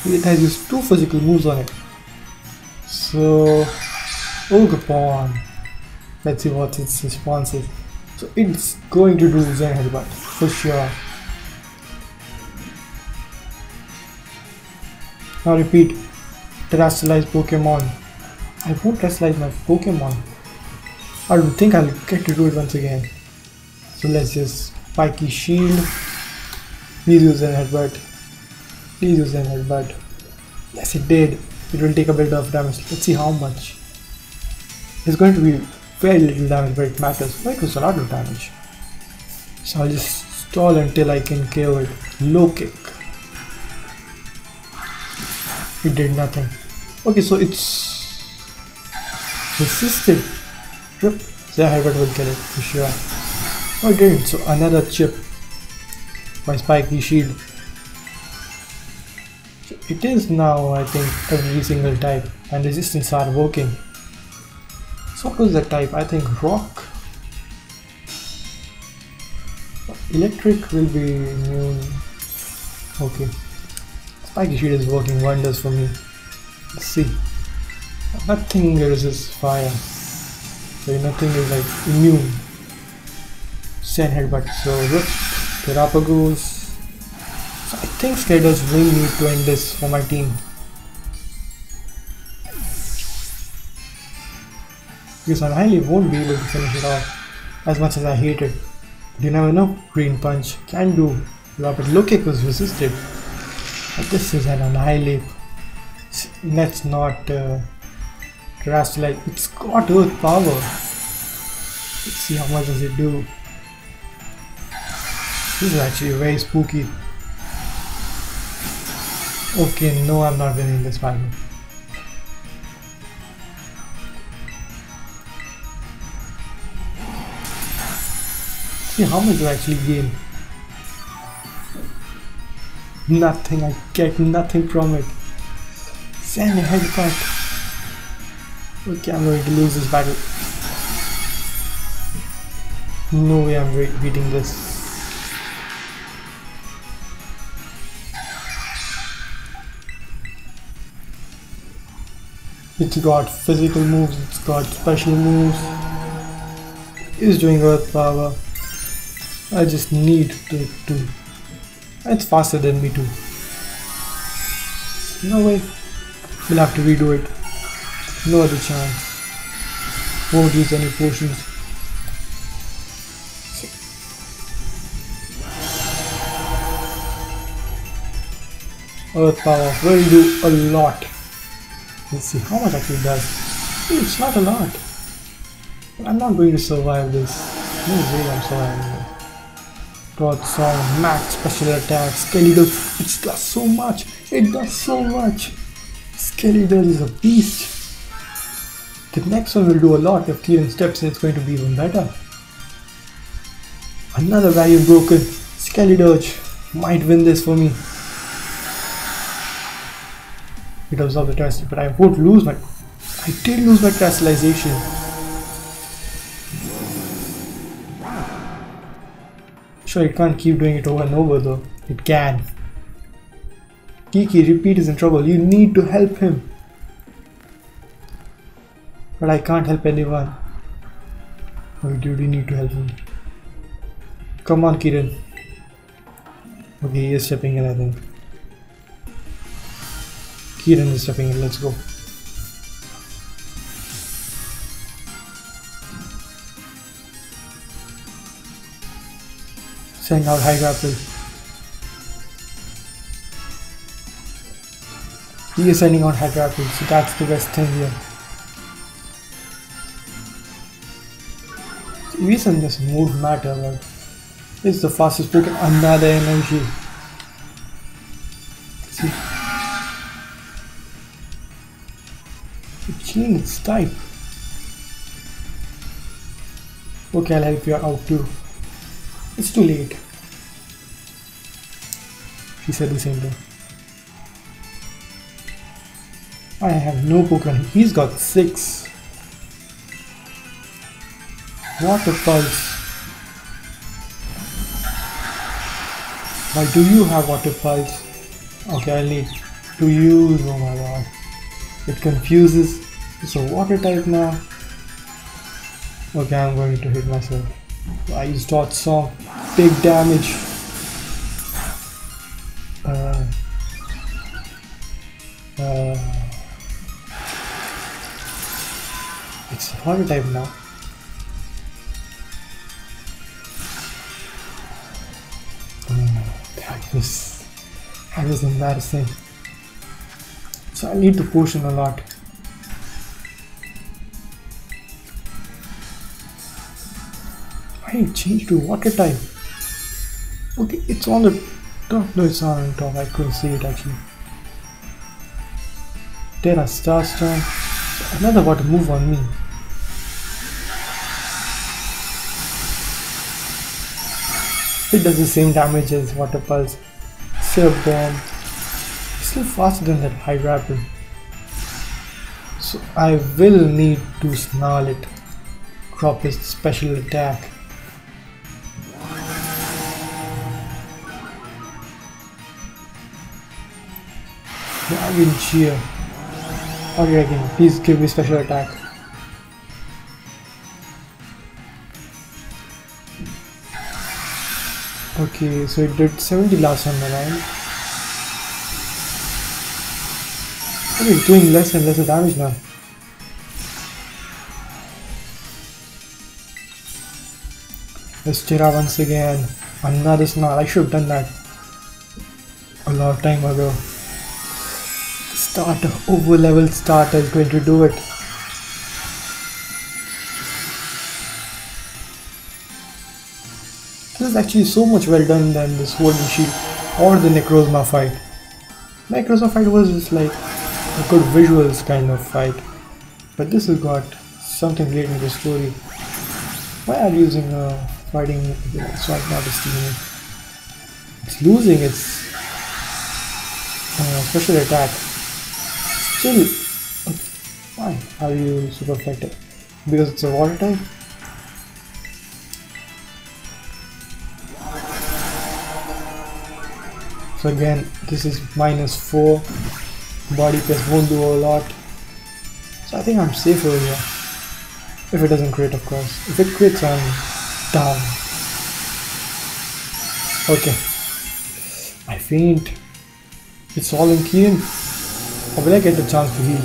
It has used two physical moves on it. So, Ogerpon. Let's see what its response is. So it's going to do Zen Headbutt for sure. Now repeat. Terastallize Pokemon. I won't terastallize my Pokemon. I don't think I'll get to do it once again. So let's just spiky shield. Please use an headbutt. Please use an headbutt. Yes, it did. It will take a bit of damage. Let's see how much. It's going to be very little damage, but it matters. It was a lot of damage. So I'll just stall until I can kill it. Low kick. It did nothing. Okay, so it's resisted. Yep, the headbutt will kill it for sure. Oh, it didn't. So another chip. My spiky shield. So it is now, I think, every single type, and resistance are working. So what was the type? I think rock. Electric will be immune. Okay. Spiky shield is working wonders for me. Let's see. Nothing resists fire. So nothing is like immune. Sand headbutt. So Terapagos. So I think Skaters will need to end this for my team. Because Annihilape won't be able to finish it off as much as I hate it. You never know, Green Punch can do. Robert Low Kick was resisted. But this is an Annihilape. Let's not uh, like it's got earth power. Let's see how much does it do. This is actually very spooky. Okay, no, I'm not winning this battle. See how much do I actually gain? Nothing, I get nothing from it. Send a headbutt. Okay, I'm going to lose this battle. No way I'm beating this. It's got physical moves, it's got special moves. It's doing earth power. I just need to do. It's faster than me too. No way. We'll have to redo it. No other chance. Won't use any potions. Earth power will do a lot. Let's see how much actually does. It's not a lot. I'm not going to survive this. No way I'm surviving song, max special attack, skeletal. It does so much. It does so much. Skeletal is a beast. The next one will do a lot if Kieran steps in, it's going to be even better. Another value broken. Skeledirge might win this for me. It absorbs the test, but I won't lose my. I did lose my crystallization. Sure, it can't keep doing it over and over though. It can. Kiki, repeat is in trouble. You need to help him. But I can't help anyone. Oh, dude, you need to help him. Come on, Kieran. Okay, he is stepping in, I think. Kieran is stepping in, let's go. Sending out Hydrapple. He is sending out Hydrapple, so that's the best thing here. Reason this move matter, but it's the fastest broken another energy. See? It changed its type. Okay, I'll help you out too. It's too late. He said the same thing. I have no Pokemon. He's got six. Water Pulse. Why do you have Water Pulse? Okay, I'll need to use. Oh my god. It confuses. It's a water type now. Okay, I'm going to hit myself. I used dot saw. Big damage. Uh, uh, it's water type now. that was that was embarrassing. So I need to potion a lot. It changed to water type? Okay, it's on the top. No, it's not on the top. I couldn't see it actually. Tera Starstorm. Another water move on me. It does the same damage as Water Pulse. Surf Bomb. Still faster than that Hydrapple. So I will need to snarl it. Drop its special attack. Dragon Cheer. Okay, again, please give me special attack. Okay, so it did 70 last time around. It's doing less and less damage now. Let's Tira once again. Another snarl. I should have done that a long time ago. Starter, over level starter is going to do it. This is actually so much well done than this Sword Shield or the Necrozma fight. Necrozma fight was just like a good visuals kind of fight. But this has got something related to the story. Why are you using uh, fighting Swipe not stealing? It's losing its uh, special attack. Still, why are you super effective? Because it's a water type? So again, this is minus 4 body press won't do a lot. So I think I'm safe over here. If it doesn't crit of course. If it crits I'm down. Okay. I faint. It's all in Kieran or will I get the chance to heal?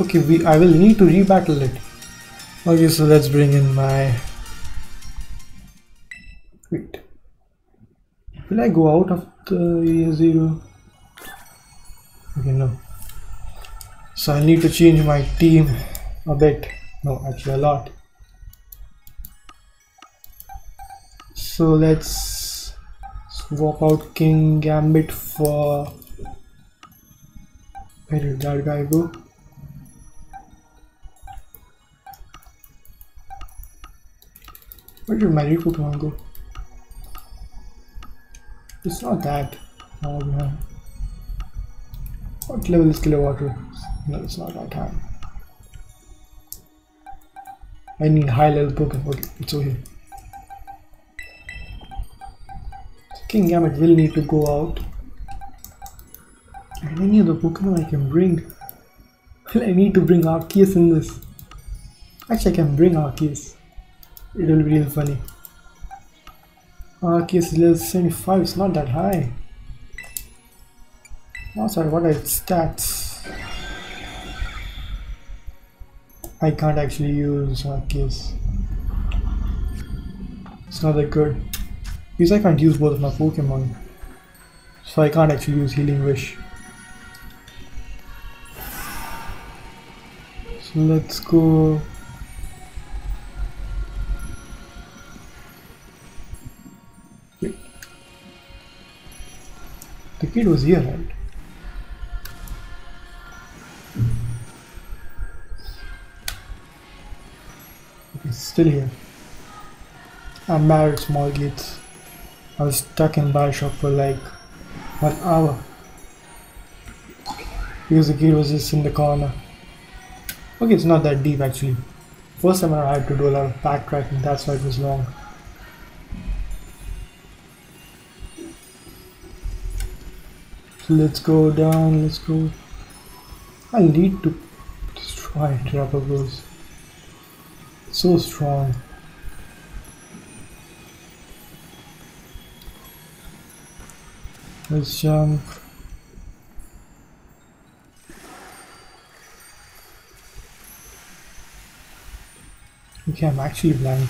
Okay we I will need to rebattle it. Okay so let's bring in my wait. Will I go out of the area zero? Okay, no. So I need to change my team a bit. No, actually a lot. So let's swap out Kingambit for where did that guy go? Where did my Pokemon go? It's not that far behind. What level is Kilowatt? No, it's not that high. I need high level Pokemon. Okay, it's over here. Kingambit will need to go out. And any other Pokemon I can bring. Well, I need to bring Arceus in this. Actually, I can bring Arceus. It will be really funny. Arceus is level 75, it's not that high. Oh, sorry, what are its stats? I can't actually use Arceus. It's not that good. Because I can't use both of my Pokemon. So I can't actually use Healing Wish. So let's go The kid was here, right? Okay, still here. I'm at small gates. I was stuck in Bioshock for like one hour. Because the kid was just in the corner. Okay, it's not that deep actually. First time I had to do a lot of backtracking, that's why it was long. Let's go down, let's go. I need to destroy Terapagos. So strong. Let's jump. Okay, I'm actually blind.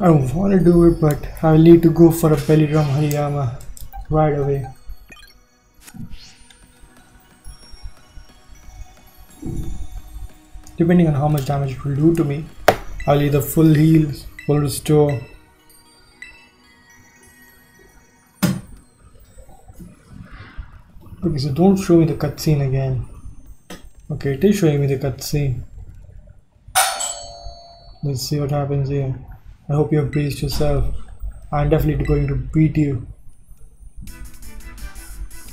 I don't want to do it, but I need to go for a belly drum Hariyama right away. Depending on how much damage it will do to me, I'll either full heal, full restore. Okay, so don't show me the cutscene again. Okay, it is showing me the cutscene. Let's see what happens here. I hope you have braced yourself. I'm definitely going to beat you.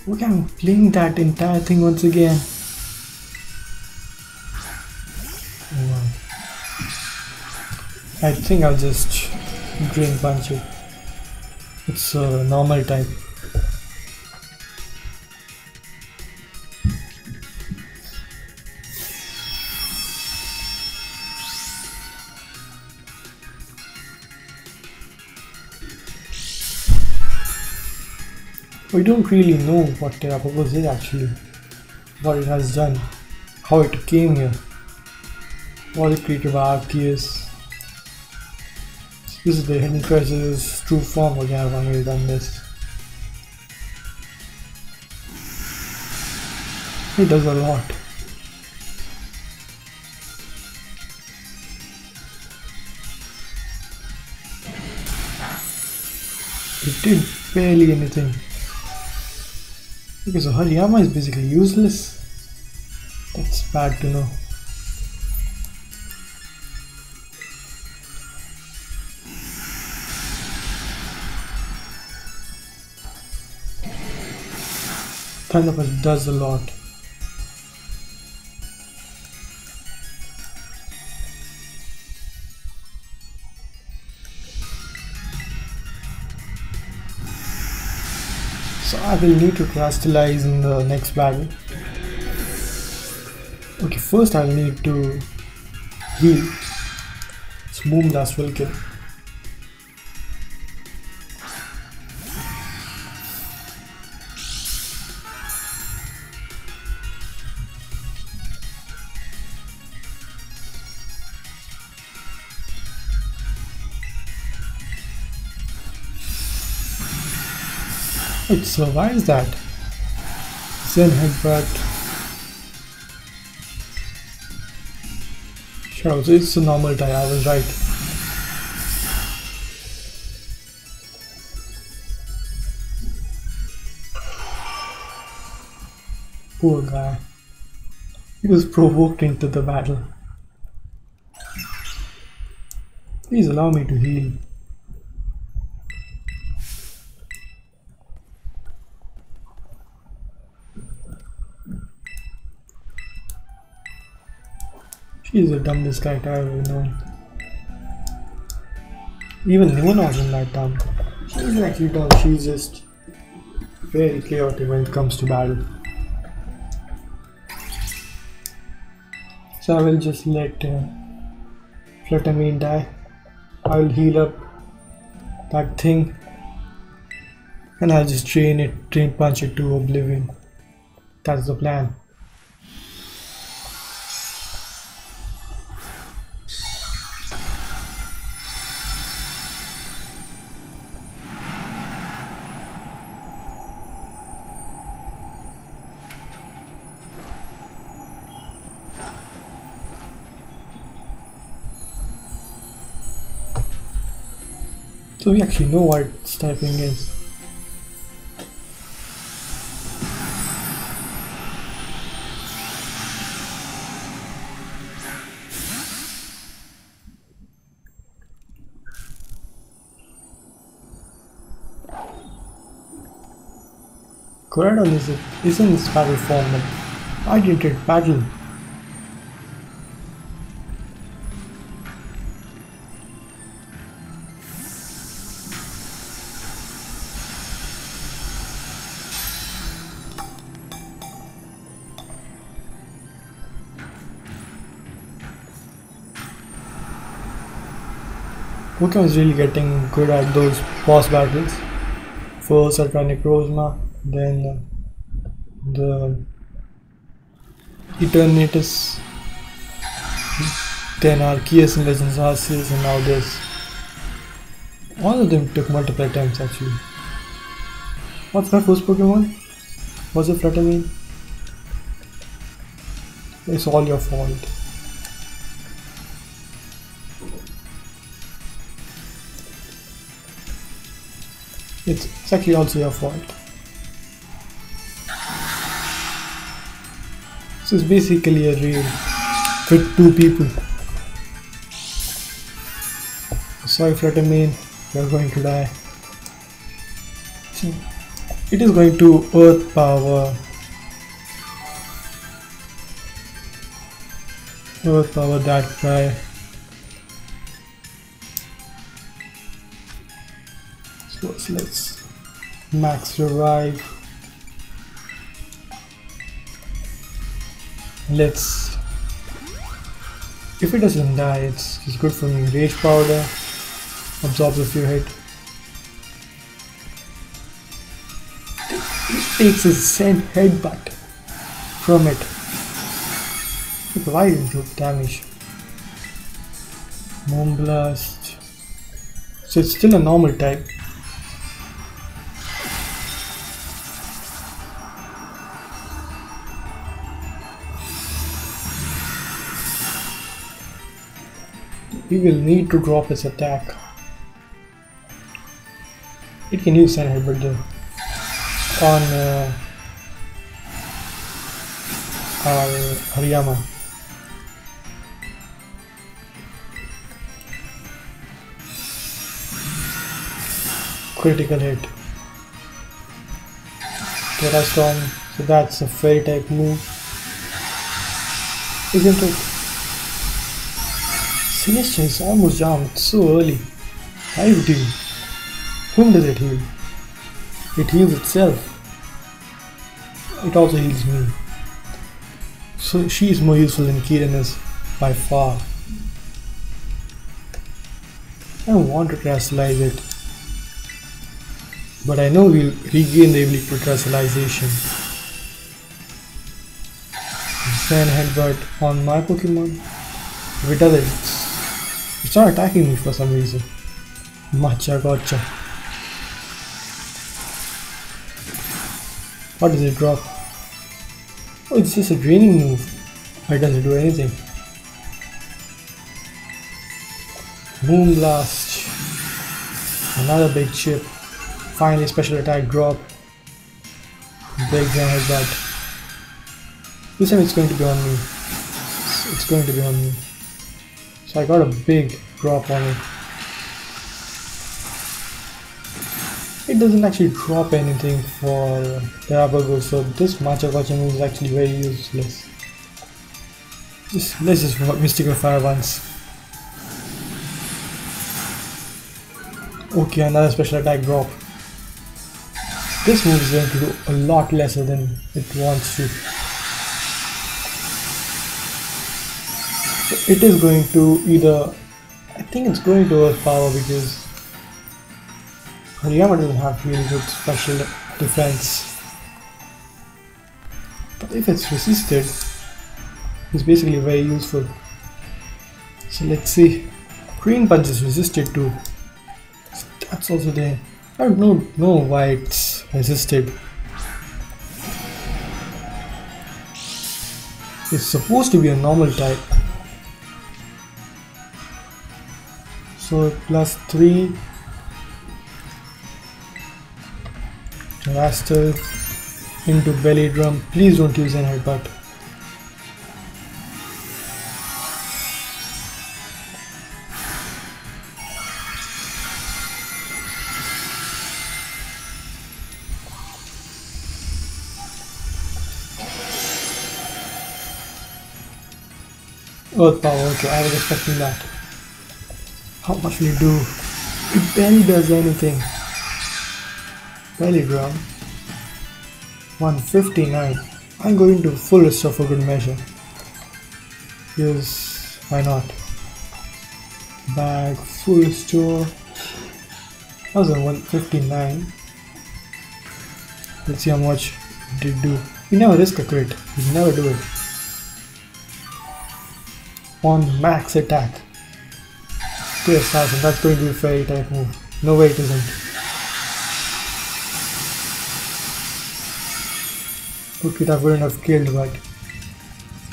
Okay, I'm playing that entire thing once again. Oh, wow. I think I'll just Drain Punch it. It's a normal type. We don't really know what Terapagos is actually, what it has done, how it came here, was it created by Arceus. This is the hidden treasure's true form again, I've already done this. It does a lot. It did barely anything. Okay, so Hariyama is basically useless. That's bad to know. Thunderbolt does a lot. So I will need to crystallize in the next battle. Okay, first I'll need to heal. It's Moonblast will kill. It survives that. Zen headbutt. Sure, it's a normal tie, I was right. Poor guy. He was provoked into the battle. Please allow me to heal. She's the dumbest character I've ever known. Even Luna wasn't that dumb. She's actually dumb, she's just very chaotic when it comes to battle. So I will just let uh, Fluttermane die. I will heal up that thing and I'll just train it, Drain Punch it to oblivion. That's the plan. So we actually know what typing is. Koraidon is, is in this battle form, but I didn't battle Pokemon is really getting good at those boss battles. First Ultra Necrozma, then uh, the Eternatus, then Arceus and Legends Arceus, and now this. All of them took multiple attempts actually. What's my first Pokemon? Was it Fluttermane? It's all your fault. It's, actually also your fault. This is basically a raid with two people. Sorry Fluttermane, you're going to die. It is going to earth power. Earth power that guy. So let's max revive. Let's if it doesn't die it's, it's good for me. Rage powder absorbs if you hit. It takes a Zen headbutt from it. Why do damage? Moonblast. So it's still a normal type. He will need to drop his attack. It can use Zen Headbutt though on uh, our Hariyama. Critical hit. Tera Storm, so that's a fairy type move. Isn't it? Celestia is almost it's so early. I've healed. Whom does it heal? It heals itself. It also heals me. So she is more useful than Kieran is by far. I want to crystallize it. But I know we'll regain the ability to crystallization. Then headbutt on my Pokemon. If it does it, it's attacking me for some reason. Matcha gotcha. What does it drop? Oh, it's just a draining move. Why does it do anything? Boom! Moonblast. Another big chip. Finally, special attack drop. Big gun headbutt. This time it's going to be on me. It's going to be on me. So I got a big drop on it. It doesn't actually drop anything for Terrapago, so this Gotcha move is actually very useless. Just, let's just Mystical Fire once. Okay, another special attack drop. This move is going to do a lot lesser than it wants to. So it is going to either, think it's going to overpower because Hariyama doesn't have really good special defense. But if it's resisted, it's basically very useful. So let's see. Drain Punch is resisted too. That's also there. I don't know, know why it's resisted. It's supposed to be a normal type. So plus 3 Terastal into belly drum. Please don't use an headbutt. Earth power, okay, I was expecting that. How much will it do? It barely does anything. Belly drum. 159. I'm going to full restore for good measure. Yes, why not? Bag, full restore. That was a 159. Let's see how much did do. You never risk a crit. You never do it. On max attack. To assassin, that's going to be a fairy type move. No way it isn't. Okay, that wouldn't have killed, but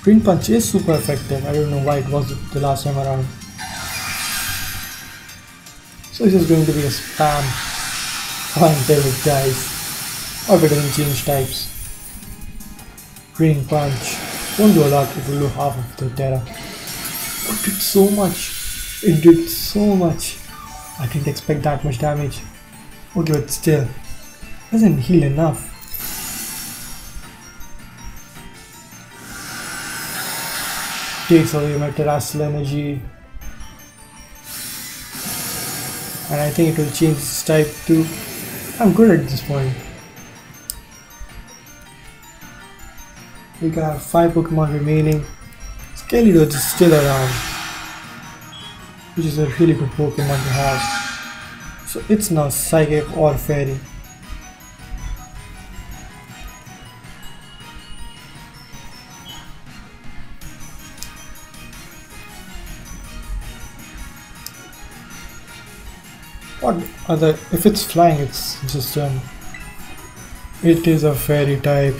Drain Punch is super effective. I don't know why it wasn't the last time around. So this is going to be a spam until it dies. Or it doesn't change types. Drain Punch. Won't do a lot, it will do half of the Tera. It did so much. It did so much. I didn't expect that much damage. Oh, okay, but still. Doesn't heal enough. takes away my Terastal energy and I think it will change its type too. I'm good at this point. We got 5 Pokemon remaining. Skeledirge is still around, which is a really good Pokemon to have. So it's now Psychic or Fairy. What other? If it's flying, it's just um. It is a fairy type.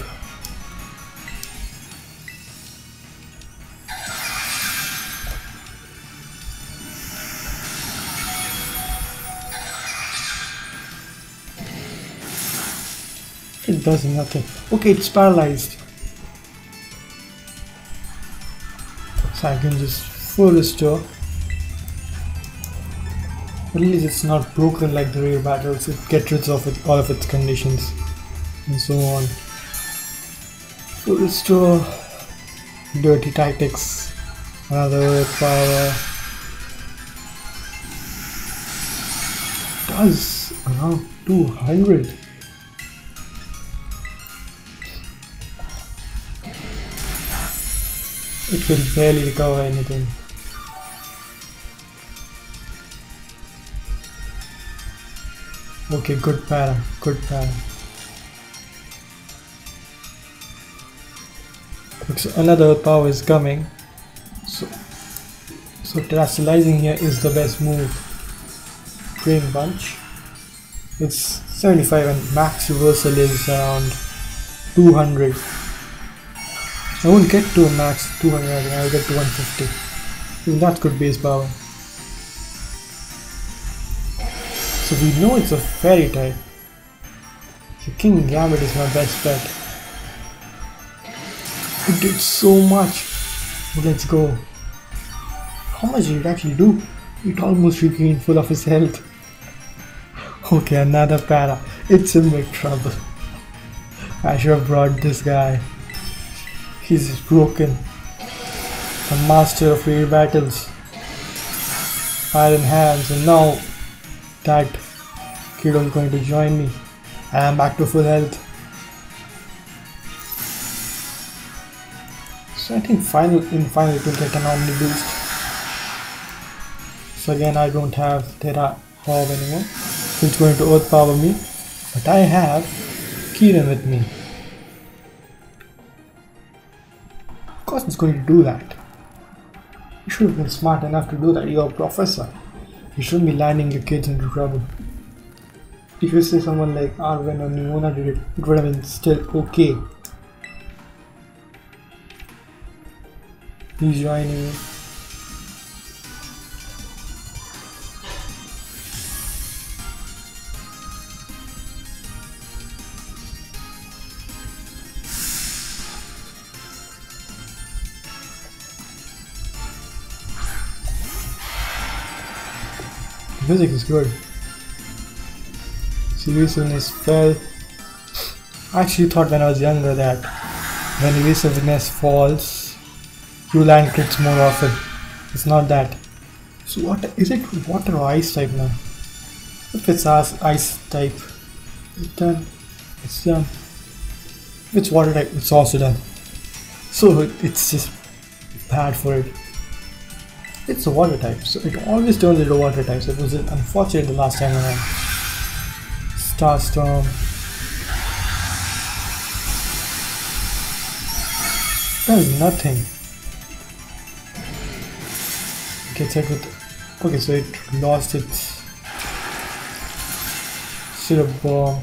It does nothing. Okay, it's paralyzed. So I can just full restore. At least it's not broken like the real battles, it gets rid of it, all of its conditions and so on. So restore dirty tactics, another power does around 200 It will barely recover anything. Okay, good para, good para. So another power is coming. So, so terastallizing here is the best move. Drain Punch. It's 75 and max reversal is around 200. I won't get to max 200, I'll get to 150. Even that's good base power. So we know it's a fairy type. So Kingambit is my best bet. It did so much. Let's go. How much did it actually do? It almost regained full of his health. Okay, another para. It's in big trouble. I should have brought this guy. He's broken. The master of air battles. Iron hands and now that kid is going to join me. I am back to full health. So I think final in final it will get an Omni boost. So again I don't have Tera Orb anymore. It's going to Earth Power me. But I have Kieran with me. Course it's going to do that. You should have been smart enough to do that. You're a professor. You shouldn't be landing your kids into trouble. If you say someone like Arven or Nemona did it, it would have been still okay. He's joining Music is good. Seriousness fell. I actually thought when I was younger that when evasiveness falls, you land crits more often. It's not that. So what is it water or ice type now? If it's ice type, it's done. It's done. If it's water type, it's also done. So it's just bad for it. It's a water type, so it always turns into water type. So it was unfortunate the last time around. Starstorm. Does nothing. Gets hit with. Okay, so it lost its syrup bomb.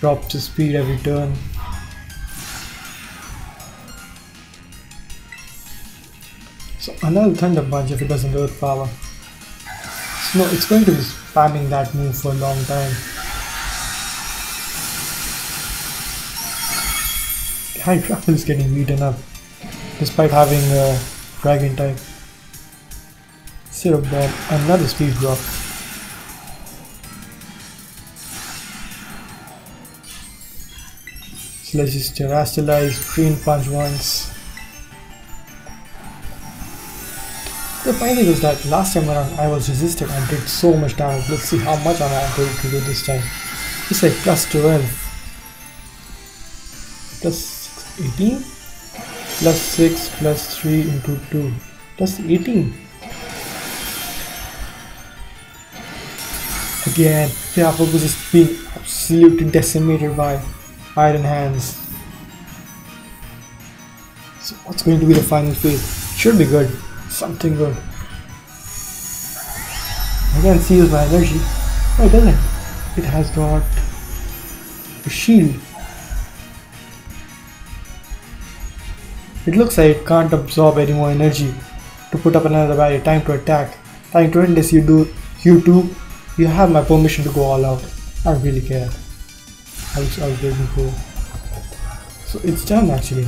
Dropped its speed every turn. So another Thunder Punch if it doesn't Earth Power. So no, it's going to be spamming that move for a long time. Grapple is getting beaten up despite having a Dragon type. Syrup Bomb, another speed drop. So let's just terastallize, Drain Punch once. The funny thing is that last time around I was resisted and did so much damage. Let's see how much I'm going to do this time. It's like plus 12. Plus 18? Plus 6 plus 3 into 2. Plus 18. Again, Yapo was just being absolutely decimated by Iron Hands. So what's going to be the final phase? Should be good. Something good. Again, use my energy. Oh, it doesn't. It has got a shield. It looks like it can't absorb any more energy to put up another barrier. Time to attack. Time to end this. You do. You too. You have my permission to go all out. I really care. I was, I waiting for. So it's done actually.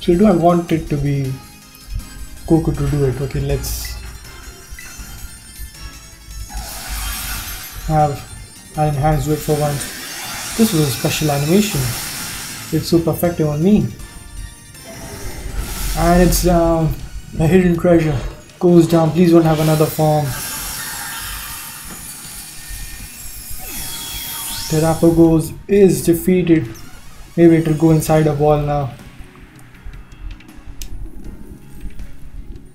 So do I want it to be Goku to do it? Okay, let's have Iron Hands do for once. This was a special animation. It's super effective on me. And it's um, down. The hidden treasure goes down. Please don't have another form. Terapagos is defeated. Maybe it will go inside a wall now.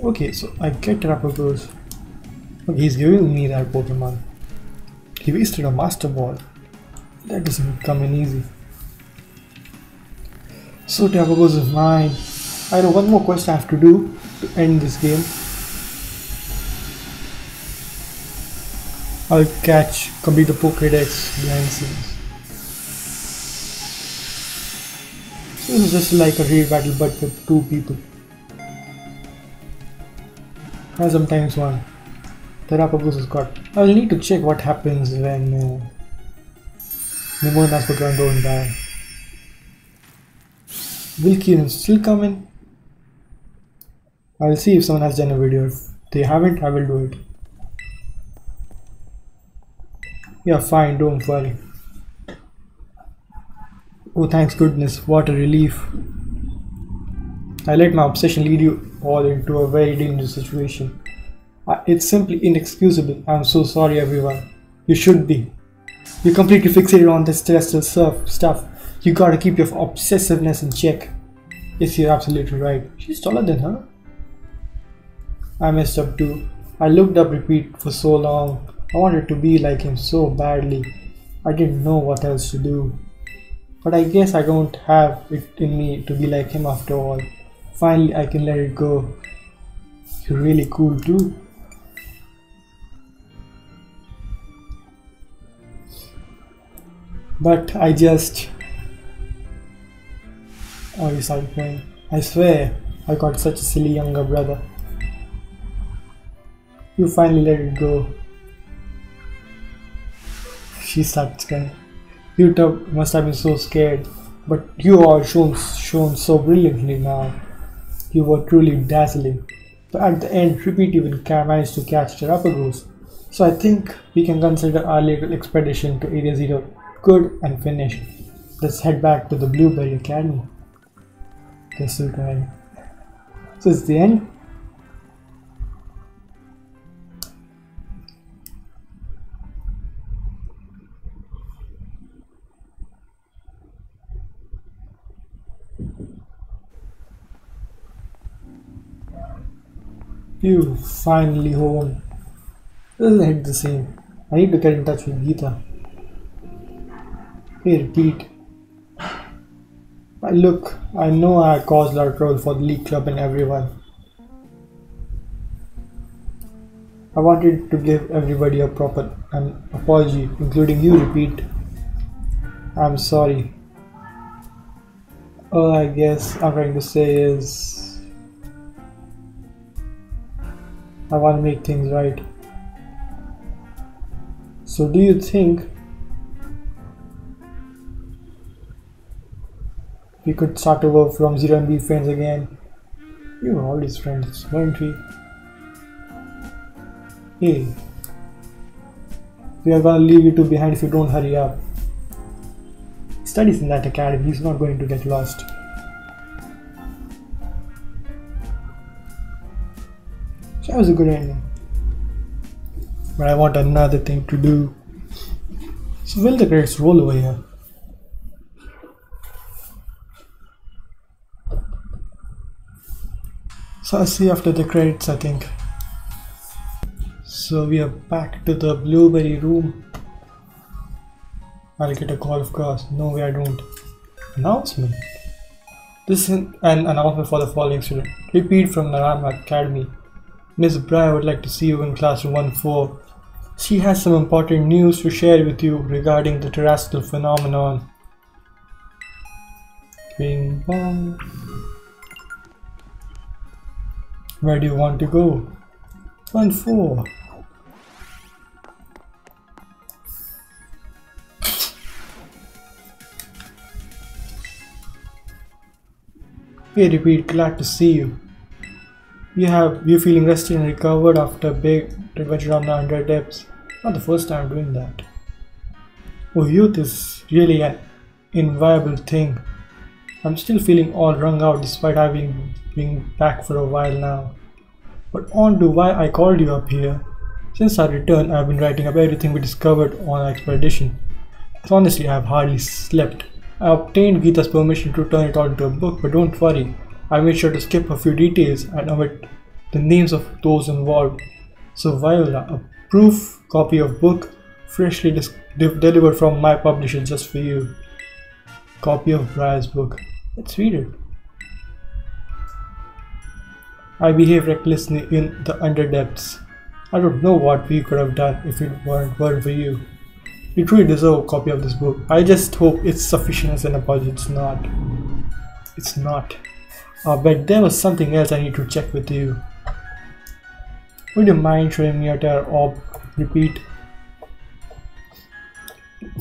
Okay, so I get Terapagos. Okay, he's giving me that Pokemon. He wasted a Master Ball. That doesn't come in easy. So Terapagos is mine. I know one more quest I have to do to end this game. I'll catch, complete the Pokédex behind the scenes. So this is just like a real battle but with two people. And sometimes one. Terapagos is got. I'll need to check what happens when uh, Nemona's Pokemon don't die. Will Kieran still come in? I'll see if someone has done a video. If they haven't, I will do it. Yeah, fine, don't worry. Oh, thanks goodness, what a relief. I let my obsession lead you all into a very dangerous situation. Uh, it's simply inexcusable. I'm so sorry, everyone. You should be. You're completely fixated on this terrestrial surf stuff. You gotta keep your obsessiveness in check. Yes, you're absolutely right. She's taller than her. I messed up too. I looked up repeat for so long. I wanted to be like him so badly. I didn't know what else to do. But I guess I don't have it in me to be like him after all. Finally, I can let it go. You're really cool too. But I just. Oh, you started crying. I swear, I got such a silly younger brother. You finally let it go. She starts crying. You must have been so scared, but you are shown, shown so brilliantly now. You were truly dazzling. But at the end, Repeat even managed to catch Terapagos. So I think we can consider our little expedition to Area Zero good and finished. Let's head back to the Blueberry Academy. They're still crying. So it's the end. You finally home. Doesn't the same. I need to get in touch with Geeta. Hey, repeat. Look, I know I caused a lot of trouble for the League Club and everyone. I wanted to give everybody a proper an apology, including you, repeat. I'm sorry. All I guess I'm trying to say is I want to make things right. So, do you think we could start over from zero and be friends again? We were always friends, weren't we? Hey, we are gonna leave you two behind if you don't hurry up. Studies in that academy, he's not going to get lost. That was a good ending. But I want another thing to do. So will the credits roll over here? So I'll see after the credits I think. So we are back to the blueberry room. I'll get a call of course. No way I don't. Announcement. This is an announcement for the following student. Repeat from Naranja Academy. Miss Bry would like to see you in classroom 1-4. She has some important news to share with you regarding the Terastal phenomenon. Bing bong. Where do you want to go? 1-4. Hey, repeat, glad to see you. You have you feeling rested and recovered after a big adventure on the under depths. Not the first time doing that. Oh, youth is really an inviable thing. I'm still feeling all wrung out despite having been back for a while now. But on to why I called you up here. Since our return, I've been writing up everything we discovered on our expedition. Honestly, I've hardly slept. I obtained Geeta's permission to turn it all into a book, but don't worry, I made sure to skip a few details and omit the names of those involved. So Viola, a proof copy of book freshly de delivered from my publisher just for you. Copy of Briar's book. Let's read it. I behaved recklessly in the underdepths. I don't know what we could have done if it weren't, weren't for you. You truly deserve a copy of this book. I just hope it's sufficient as an apology. It's not. It's not. Uh, but there was something else I need to check with you. Would you mind showing me your orb? Repeat.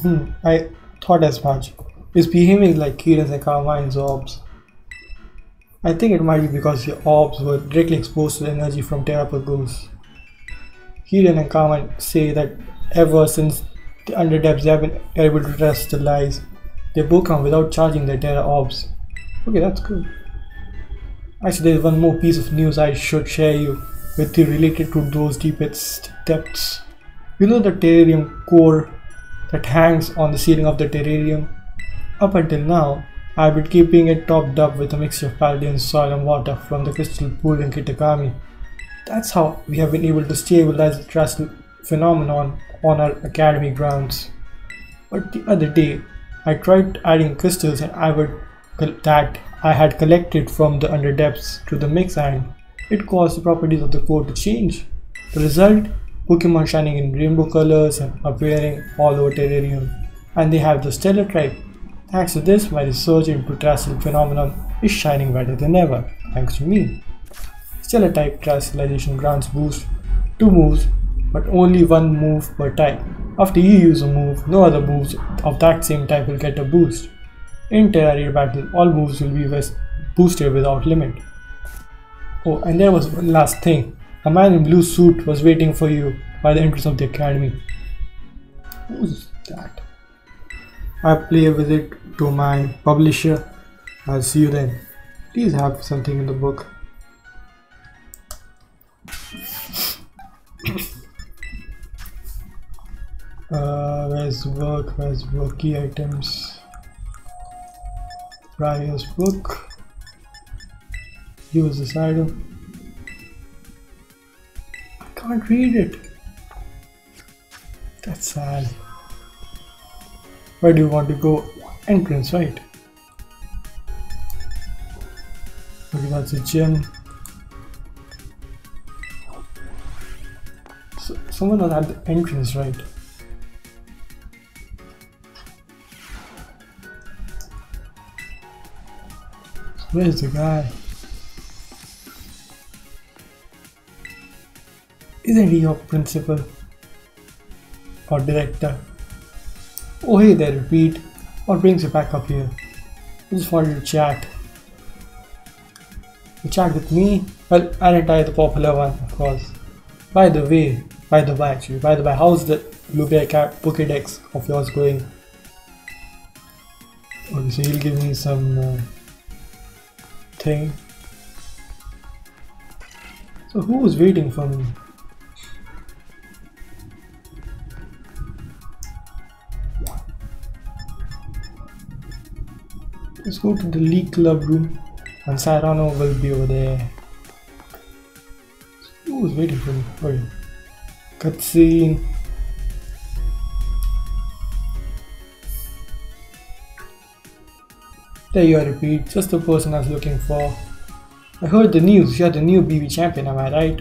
Hmm, I thought as much. It's behaving like Kieran's and orbs. I think it might be because your orbs were directly exposed to the energy from Terapagos. Kieran and Carmine say that ever since the Underdepths they have been able to trust the lies. They both come without charging their Tera orbs. Okay, that's good. Actually, there's one more piece of news I should share you with you related to those deepest depths. You know the Terarium core that hangs on the ceiling of the Terarium? Up until now, I've been keeping it topped up with a mixture of Paldean soil and water from the crystal pool in Kitakami. That's how we have been able to stabilize the Terastal phenomenon on our academy grounds. But the other day, I tried adding crystals and I would that I had collected from the underdepths to the mix and it caused the properties of the core to change. The result? Pokemon shining in rainbow colors and appearing all over Terarium. And they have the Stellar type. Thanks to this, my research into Terastal phenomenon is shining brighter than ever, thanks to me. Stellar type Terastallization grants boost two moves, but only one move per type. After you use a move, no other moves of that same type will get a boost. In Tera Raid battle, all moves will be boosted without limit. Oh, and there was one last thing. A man in blue suit was waiting for you by the entrance of the academy. Who's that? I pay a visit to my publisher. I'll see you then. Please have something in the book. uh, where's work? Where's work key items? Briar's book use this item. I can't read it. That's sad. Where do you want to go? Entrance, right? Okay, that's a gym. So, someone was at the entrance, right? Where's the guy? Isn't he your principal or director? Oh hey there, repeat. What brings you back up here? Just wanted to chat. You chat with me? Well, aren't I the popular one, of course. By the way, by the way actually, by the way, how's the Lubia Pokédex of yours going? Okay, so he'll give me some uh, thing. So who was waiting for me? Let's go to the League Club room and Cyrano will be over there. Who's waiting for me? Oh Cutscene. There you are, repeat. Just the person I was looking for. I heard the news. You're the new BB champion, am I right?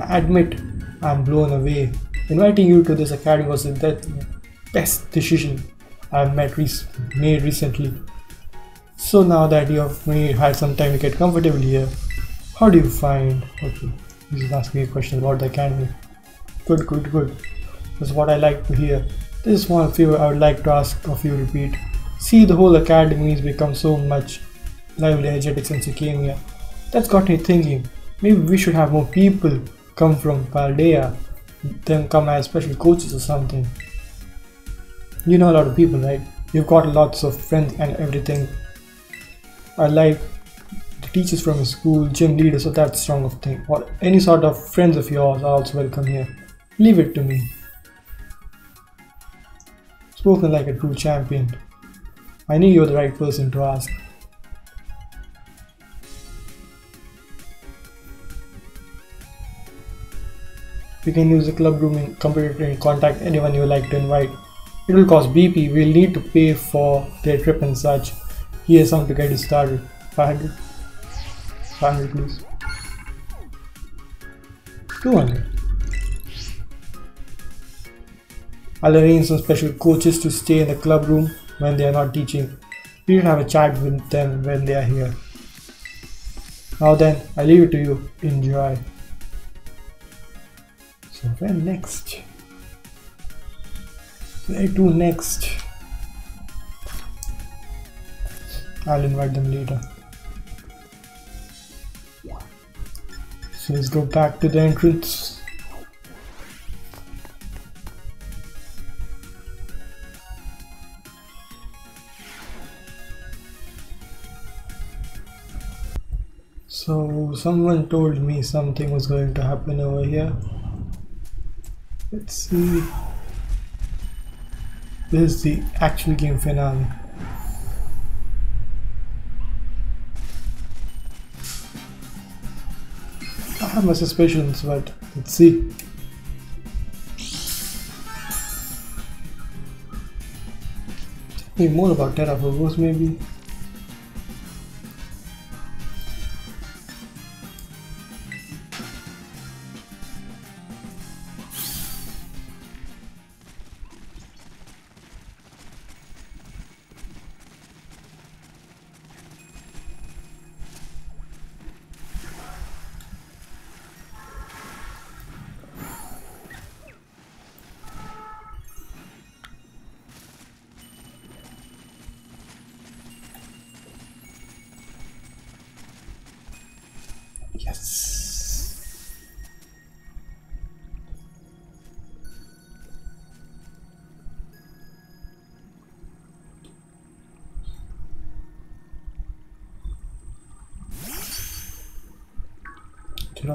I admit, I'm blown away. Inviting you to this academy was the best decision I've made recently. So now that you have had some time to get comfortable here, how do you find? Okay, he's asking me a question about the academy. Good, good, good. That's what I like to hear. This is one favor I would like to ask of you. Repeat. See, the whole academy has become so much lively, energetic since you came here. That's got me thinking. Maybe we should have more people come from Paldea, then come as special coaches or something. You know a lot of people, right? You've got lots of friends and everything I like the teachers from your school, gym leaders, or that strong of thing, or any sort of friends of yours are also welcome here. Leave it to me. Spoken like a true champion. I knew you're the right person to ask. You can use the club room in computer and contact anyone you like to invite. It will cost BP, we'll need to pay for their trip and such. Here's some to get you started. 500? 500 please. 200. I'll arrange some special coaches to stay in the club room when they are not teaching. We can have a chat with them when they are here. Now then, I leave it to you. Enjoy. So when next? Where to next? I'll invite them later. So let's go back to the entrance. So someone told me something was going to happen over here. Let's see. This is the actual game finale. I have my suspicions, but let's see. Me more about Terra Phobos, maybe.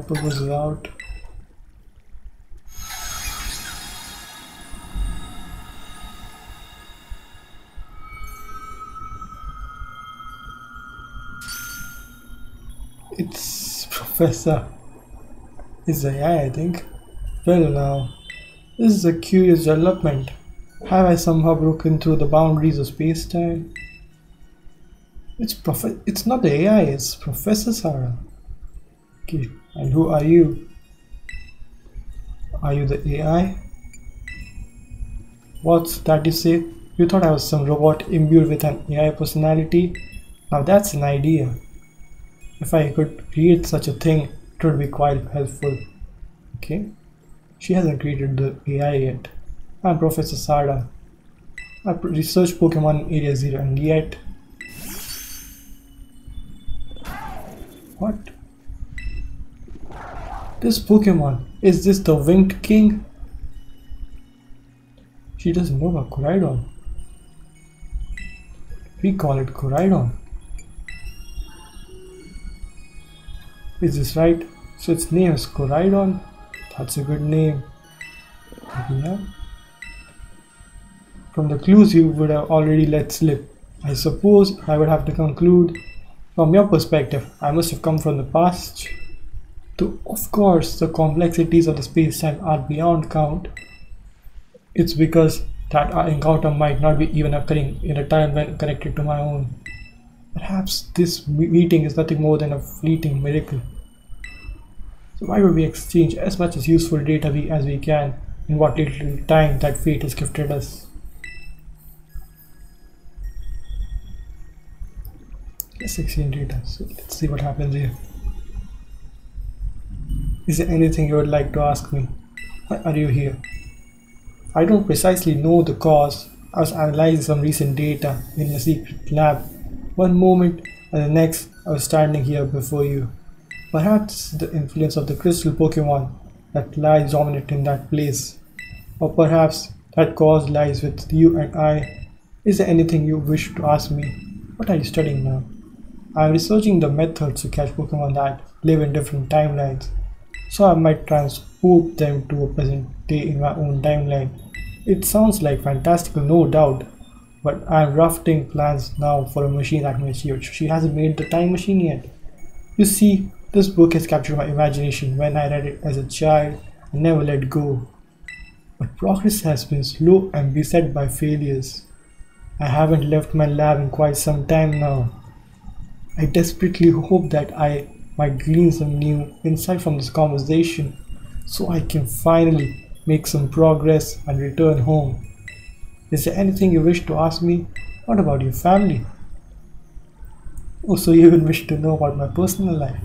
Dropper was out. It's Professor. It's AI, I think. Well, now, this is a curious development. Have I somehow broken through the boundaries of space-time? It's prof. It's not the AI. It's Professor Sada. Okay, and who are you? Are you the AI? What's that you say? You thought I was some robot imbued with an AI personality? Now that's an idea. If I could create such a thing, it would be quite helpful. Okay. She hasn't created the AI yet. I'm Professor Sada. I research Pokemon Area Zero and yet... What? This Pokemon, is this the Winged King? She doesn't know about Koraidon. We call it Koraidon. Is this right? So its name is Koraidon? That's a good name. Yeah. From the clues you would have already let slip, I suppose I would have to conclude from your perspective, I must have come from the past. Though, of course, the complexities of the space-time are beyond count. It's because that our encounter might not be even occurring in a timeline connected to my own. Perhaps this meeting is nothing more than a fleeting miracle. So why would we exchange as much as useful data we, as we can in what little time that fate has gifted us? Let's exchange data. So let's see what happens here. Is there anything you would like to ask me? Why are you here? I don't precisely know the cause. I was analyzing some recent data in a secret lab one moment and the next, I was standing here before you. Perhaps the influence of the crystal Pokemon that lies dominant in that place. Or perhaps that cause lies with you and I. Is there anything you wish to ask me? What are you studying now? I am researching the methods to catch Pokemon that live in different timelines, so I might transport them to a present day in my own timeline. It sounds like fantastical, no doubt, but I'm drafting plans now for a machine that may achieve. She hasn't made the time machine yet. You see, this book has captured my imagination. When I read it as a child, and never let go. But progress has been slow and beset by failures. I haven't left my lab in quite some time now. I desperately hope that I might glean some new insight from this conversation so I can finally make some progress and return home. Is there anything you wish to ask me? What about your family? Oh, so you even wish to know about my personal life?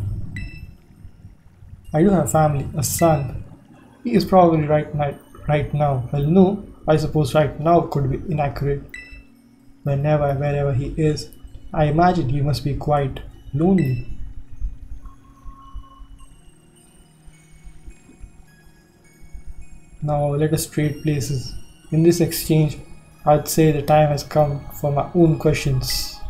I do have family, a son. He is probably right, right now. Well, no, I suppose right now could be inaccurate. Whenever, wherever he is, I imagine he must be quite lonely. Now let us trade places. In this exchange, I'd say the time has come for my own questions.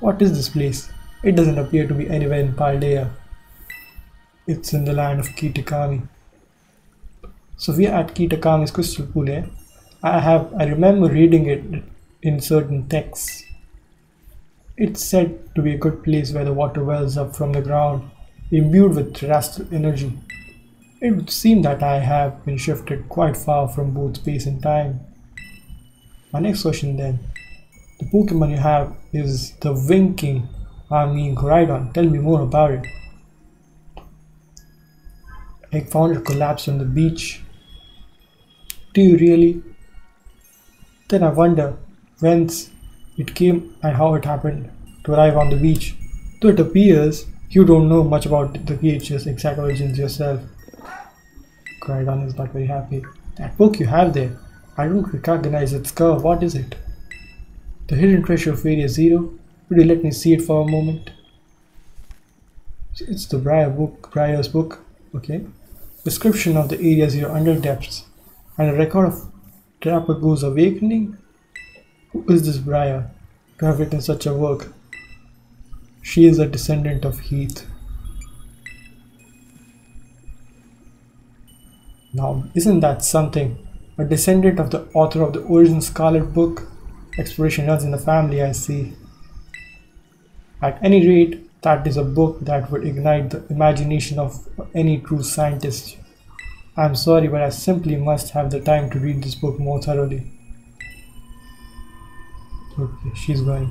What is this place? It doesn't appear to be anywhere in Paldea. It's in the land of Kitakami. So we are at Kitakami's crystal pool here. I have I remember reading it in certain texts. It's said to be a good place where the water wells up from the ground, imbued with terrestrial energy. It would seem that I have been shifted quite far from both space and time. My next question then. The Pokemon you have is the Winking, I mean. Tell me more about it. I found it collapsed on the beach. Do you really? Then I wonder whence it came and how it happened to arrive on the beach. Though it appears you don't know much about the creature's exact origins yourself. Koraidon is not very happy. That book you have there, I don't recognize its cover. What is it? The hidden treasure of Area Zero. Would you let me see it for a moment? It's the Briar book, Briar's book. Okay. Description of the Area Zero under depths and a record of Terapagos awakening. Who is this Briar to have written such a work? She is a descendant of Heath. Now, isn't that something? A descendant of the author of the original Scarlet Book? Exploration runs in the family, I see. At any rate, that is a book that would ignite the imagination of any true scientist. I'm sorry, but I simply must have the time to read this book more thoroughly. Okay, she's going.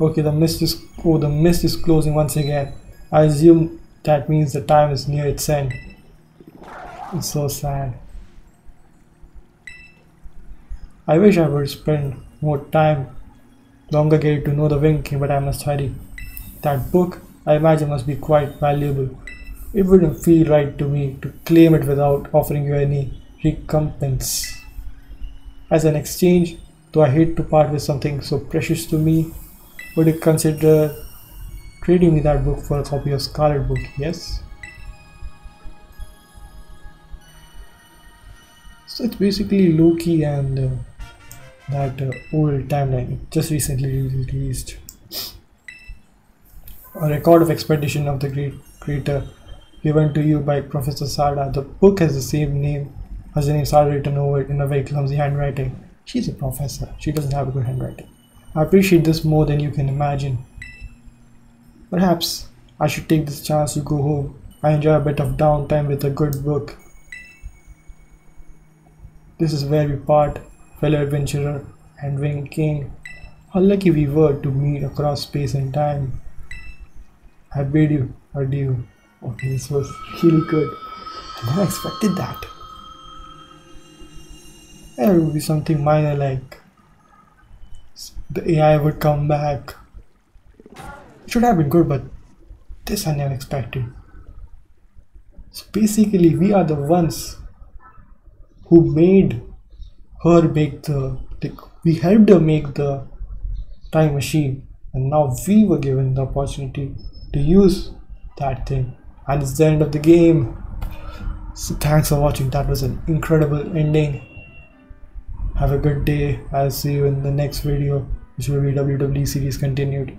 Okay, the mist is oh the mist is closing once again. I assume that means the time is near its end. It's so sad. I wish I would spend more time longer getting to know the Winking, but I must hurry. That book, I imagine, must be quite valuable. It wouldn't feel right to me to claim it without offering you any recompense. As an exchange, though I hate to part with something so precious to me, would you consider trading me that book for a copy of Scarlet Book? Yes? So it's basically Loki and uh, that uh, old timeline just recently released. A record of expedition of the great creator given to you by Professor Sada. The book has the same name as the name Sada written over it in a very clumsy handwriting. She's a professor. She doesn't have a good handwriting. I appreciate this more than you can imagine. Perhaps I should take this chance to go home. I enjoy a bit of downtime with a good book. This is where we part, fellow adventurer and Wing King. How lucky we were to meet across space and time. I bid you adieu. Okay, this was really good. I never expected that. There would be something minor like the AI would come back. It should have been good, but this I never expected. So basically, we are the ones who made her make the, we helped her make the time machine and now we were given the opportunity to use that thing. And it's the end of the game. So thanks for watching. That was an incredible ending. Have a good day. I'll see you in the next video which will be wwe series continued